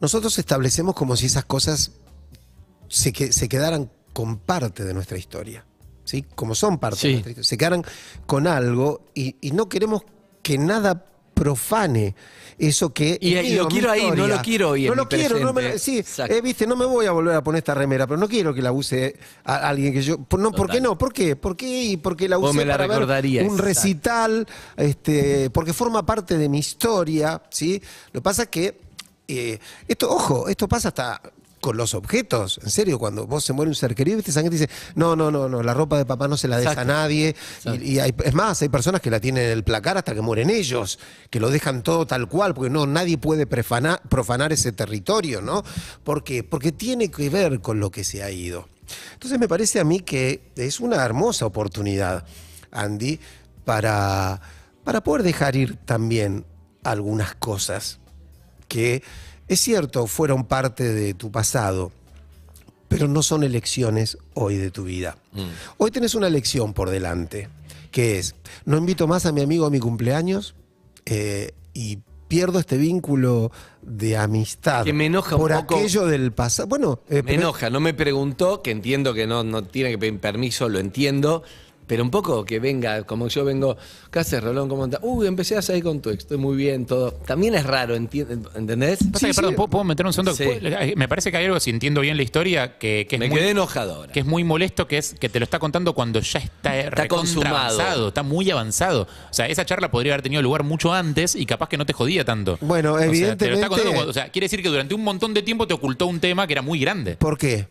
nosotros establecemos como si esas cosas se, que, se quedaran con parte de nuestra historia. ¿sí? Como son parte Sí. de nuestra historia. Se quedaran con algo y, y no queremos que nada profane eso que Y- y lo quiero ahí, no lo quiero hoy no lo quiero no me sí eh, viste no me voy a volver a poner esta remera pero no quiero que la use a alguien que yo por- no por qué no por qué por qué y porque la me la para ver un recital este porque forma parte de mi historia sí lo que pasa es que eh, esto ojo esto pasa hasta con los objetos, en serio, cuando vos se muere un ser querido, esa gente dice, no, no, no, no, la ropa de papá no se la des a Exacto. nadie. Y, y hay- es más, hay personas que la tienen en el placar hasta que mueren ellos, que lo dejan todo tal cual, porque no, nadie puede profanar ese territorio, ¿no? ¿Por qué? Porque tiene que ver con lo que se ha ido. Entonces me parece a mí que es una hermosa oportunidad, Andy, para, para poder dejar ir también algunas cosas que, es cierto, fueron parte de tu pasado, pero no son elecciones hoy de tu vida. Hoy tenés una elección por delante, que es, no invito más a mi amigo a mi cumpleaños eh, y pierdo este vínculo de amistad Que me enoja un por poco. aquello del pasado. Bueno, eh, Me enoja, no me preguntó, que entiendo que no, no tiene que pedir permiso, lo entiendo, pero un poco que venga, como yo vengo, ¿qué haces, Rolón? ¿Cómo estás? Uy, empecé a salir con tu ex, estoy muy bien, todo. También es raro, enti- ¿entendés? Pasa que, perdón, ¿puedo, puedo meter un segundo? Sí. Me parece que hay algo, si entiendo bien la historia, que, que es Me muy, quedé enojado ahora. que es muy molesto, que es que te lo está contando cuando ya está, recontra consumado. avanzado, está muy avanzado. O sea, esa charla podría haber tenido lugar mucho antes y capaz que no te jodía tanto. Bueno, O sea, te lo está evidentemente- contando cuando- o sea, quiere decir que durante un montón de tiempo te ocultó un tema que era muy grande. ¿Por qué?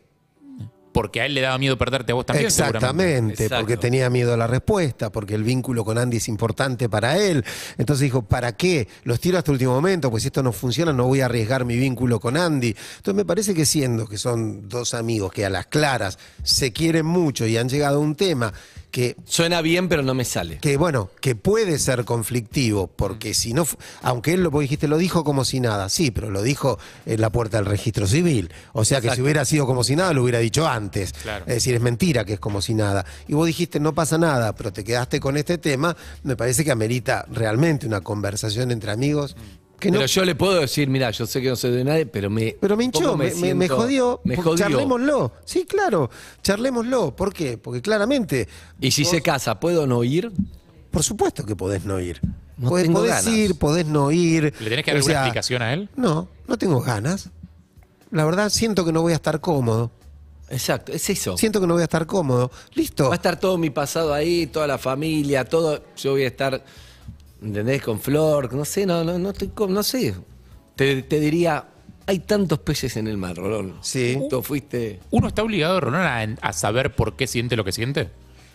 Porque a él le daba miedo perderte a vos también. Exactamente, porque tenía miedo a la respuesta, porque el vínculo con Andy es importante para él. Entonces dijo, ¿para qué? Los tiro hasta el último momento, pues si esto no funciona no voy a arriesgar mi vínculo con Andy. Entonces me parece que siendo que son dos amigos que a las claras se quieren mucho y han llegado a un tema que Suena bien, pero no me sale. que bueno, que puede ser conflictivo, porque si no, aunque él lo vos dijiste, lo dijo como si nada, sí, pero lo dijo en la puerta del registro civil. O sea que Exacto. si hubiera sido como si nada, lo hubiera dicho antes. Claro. Es decir, es mentira que es como si nada. Y vos dijiste, no pasa nada, pero te quedaste con este tema, me parece que amerita realmente una conversación entre amigos. Que no, Pero yo le puedo decir, mira, yo sé que no soy de nadie, pero me. pero me hinchó, me, me- jodió. Me jodió. Charlémoslo. Sí, claro, charlémoslo. ¿Por qué? Porque claramente, Y si se casa, ¿puedo no ir? por supuesto que podés no ir. No podés tengo podés ganas. ir, podés no ir. ¿Le tenés que dar O alguna explicación a él? No, no tengo ganas. La verdad, siento que no voy a estar cómodo. Exacto, es eso. Siento que no voy a estar cómodo. Listo. Va a estar todo mi pasado ahí, toda la familia, todo. Yo voy a estar, ¿entendés? Con Flor, no sé, no, no, no estoy no sé. Te, te diría, hay tantos peces en el mar, Rolón. Sí. Tú fuiste. ¿Uno está obligado, Rolón, a, a saber por qué siente lo que siente?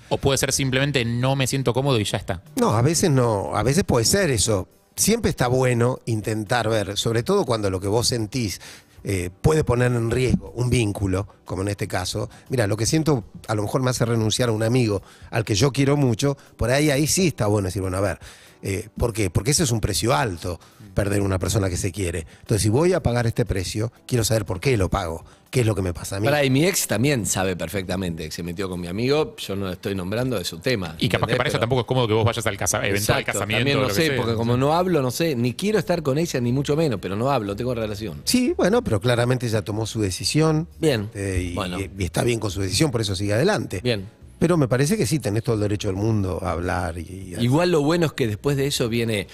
¿O puede ser simplemente no me siento cómodo y ya está? No, a veces no. A veces puede ser eso. Siempre está bueno intentar ver, sobre todo cuando lo que vos sentís eh, puede poner en riesgo un vínculo, como en este caso. Mira, lo que siento a lo mejor me hace renunciar a un amigo al que yo quiero mucho, por ahí ahí sí está bueno decir, bueno, a ver, eh, ¿por qué? Porque ese es un precio alto, perder una persona que se quiere. Entonces, si voy a pagar este precio, quiero saber por qué lo pago, qué es lo que me pasa a mí. Para, y mi ex también sabe perfectamente que se metió con mi amigo. Yo no estoy nombrando de su tema. Y capaz que para Pero- tampoco es cómodo que vos vayas al casa- eventual Exacto, casamiento. También no lo que sé, sea. porque como no hablo, no sé, ni quiero estar con ella, ni mucho menos, pero no hablo, tengo relación. Sí, bueno, pero claramente ella tomó su decisión. Bien. eh, y, Bueno. y está bien con su decisión, por eso sigue adelante. Bien. Pero me parece que sí, tenés todo el derecho del mundo a hablar y, y- Igual lo bueno es que después de eso viene.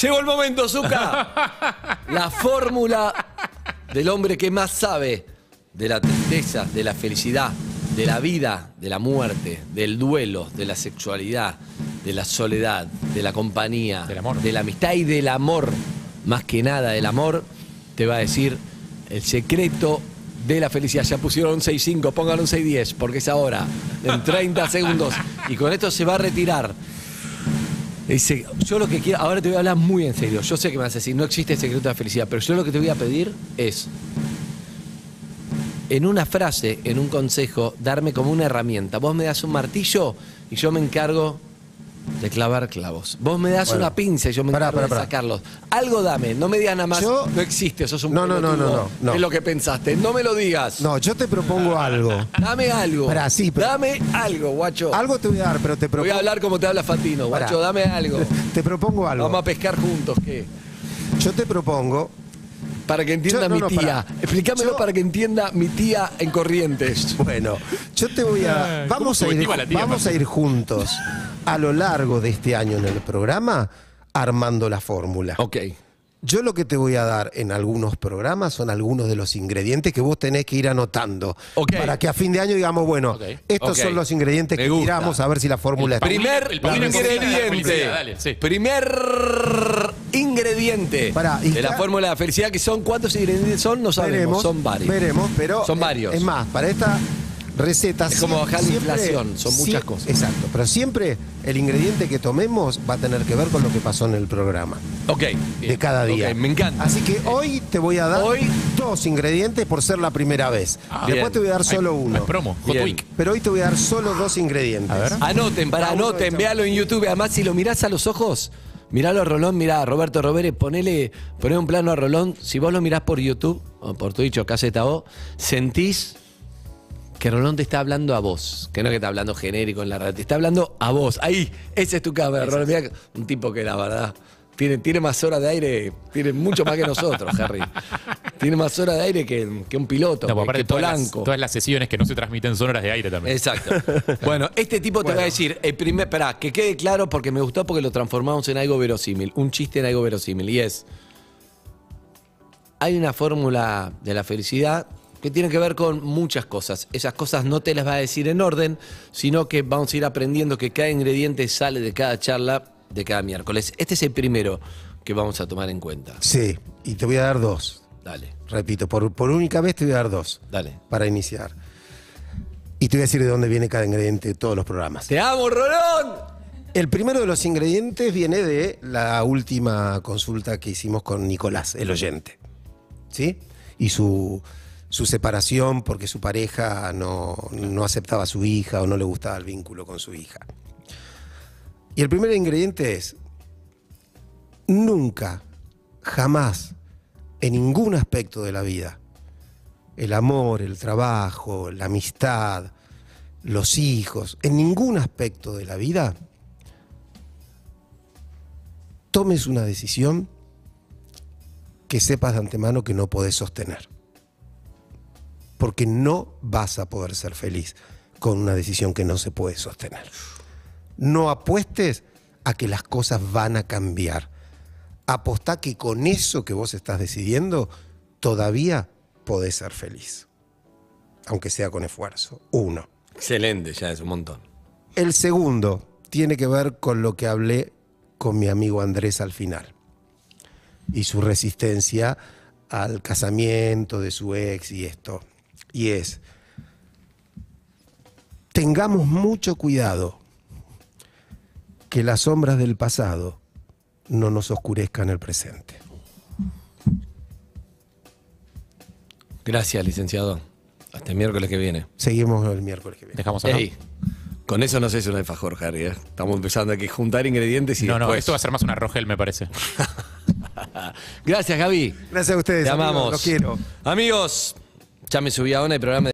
Llegó el momento, Zuka. [laughs] la fórmula del hombre que más sabe de la tristeza, de la felicidad, de la vida, de la muerte, del duelo, de la sexualidad, de la soledad, de la compañía, Del amor. de la amistad y del amor. Más que nada del amor, te va a decir el secreto de la felicidad. Ya pusieron un 6.5, pongan un 6.10, porque es ahora, en 30 [laughs] segundos. Y con esto se va a retirar. Dice, yo lo que quiero, ahora te voy a hablar muy en serio. Yo sé que me vas a decir, no existe el secreto de la felicidad, pero yo lo que te voy a pedir es, en una frase, en un consejo, darme como una herramienta. Vos me das un martillo y yo me encargo de clavar clavos. Vos me das Bueno. una pinza y yo me Pará, encargo pará, de pará. sacarlos. Algo dame, no me digas nada más. Yo- no existe, sos un No, no, no, pelotudo. no, no, no. Es lo que pensaste. No me lo digas. No, yo te propongo algo. [laughs] Dame algo. Pará, sí, pero- Dame algo, guacho. Algo te voy a dar, pero te Voy propongo. a hablar como te habla Fatino, Pará. guacho. Dame algo. [laughs] Te propongo algo. Vamos a pescar juntos, ¿qué? Yo te propongo. Para que entienda Yo- mi no, tía. pará. Explícamelo Yo- para que entienda mi tía en Corrientes. Bueno, yo te voy a. Vamos a ir, tía, vamos a ir juntos a lo largo de este año en el programa armando la fórmula. Ok. Yo lo que te voy a dar en algunos programas son algunos de los ingredientes que vos tenés que ir anotando. Ok. Para que a fin de año digamos, bueno, estos son los ingredientes Me que gusta. tiramos a ver si la fórmula está. Primer el Paulino ingrediente. Felicidad, dale, sí. Primer ingrediente Pará, y de la ya- fórmula de la felicidad, que son cuántos ingredientes son, no sabemos, Veremos, son varios. Veremos, pero. Son eh, varios. Es más, para esta receta. Es como bajar la inflación, son muchas cosas. Exacto, pero siempre el ingrediente que tomemos va a tener que ver con lo que pasó en el programa. Ok. de cada día. Ok, me encanta. Así que hoy te voy a dar Hoy- dos ingredientes por ser la primera vez. Ah, Después bien. te voy a dar solo Hay uno. promo, Hot Bien. Week. Pero hoy te voy a dar solo dos ingredientes. A ver. Anoten, para Cada uno anoten, véalo en YouTube. Además, si lo mirás a los ojos, miralo a Rolón, mirá a Roberto Robere, ponele, poné un plano a Rolón. Si vos lo mirás por YouTube o por Twitch o Caseta O, sentís que Rolón te está hablando a vos. Que no es que está hablando genérico en la radio, te está hablando a vos. Ahí, esa es tu cámara, Rolón. Mirá, un tipo que la verdad. Tiene, tiene más horas de aire, tiene mucho más que nosotros, [laughs] Harry. Tiene más horas de aire que, que un piloto, No, que, porque aparte que todas las, todas las sesiones que no se transmiten son horas de aire también. Exacto. [laughs] Bueno, este tipo te va a decir, el primer, esperá, que quede claro porque me gustó porque lo transformamos en algo verosímil, un chiste en algo verosímil. Y es, hay una fórmula de la felicidad que tiene que ver con muchas cosas. Esas cosas no te las va a decir en orden, sino que vamos a ir aprendiendo que cada ingrediente sale de cada charla de cada miércoles. Este es el primero que vamos a tomar en cuenta. Sí, y te voy a dar dos. Dale, Repito, por, por única vez te voy a dar dos dale. para iniciar. Y te voy a decir de dónde viene cada ingrediente de todos los programas. ¡Te amo, Rolón! El primero de los ingredientes viene de la última consulta que hicimos con Nicolás, el oyente. ¿Sí? Y su, su separación porque su pareja no, no aceptaba a su hija o no le gustaba el vínculo con su hija. Y el primer ingrediente es, nunca, jamás, en ningún aspecto de la vida, el amor, el trabajo, la amistad, los hijos, en ningún aspecto de la vida, tomes una decisión que sepas de antemano que no podés sostener. Porque no vas a poder ser feliz con una decisión que no se puede sostener. No apuestes a que las cosas van a cambiar. Apostá que con eso que vos estás decidiendo todavía podés ser feliz. Aunque sea con esfuerzo. Uno. Excelente, ya es un montón. El segundo tiene que ver con lo que hablé con mi amigo Andrés al final y su resistencia al casamiento de su ex y esto. Y es, tengamos mucho cuidado que las sombras del pasado no nos oscurezcan el presente. Gracias, licenciado. Hasta el miércoles que viene. Seguimos el miércoles que viene. Dejamos acá. Ey, con eso no sé si es un alfajor, Harry. ¿eh? Estamos empezando aquí a juntar ingredientes y No, no, esto va a ser más una Rogel, me parece. [laughs] Gracias, Gaby. Gracias a ustedes. Te amigos, amamos. Los quiero. Amigos, ya me subí a una el programa de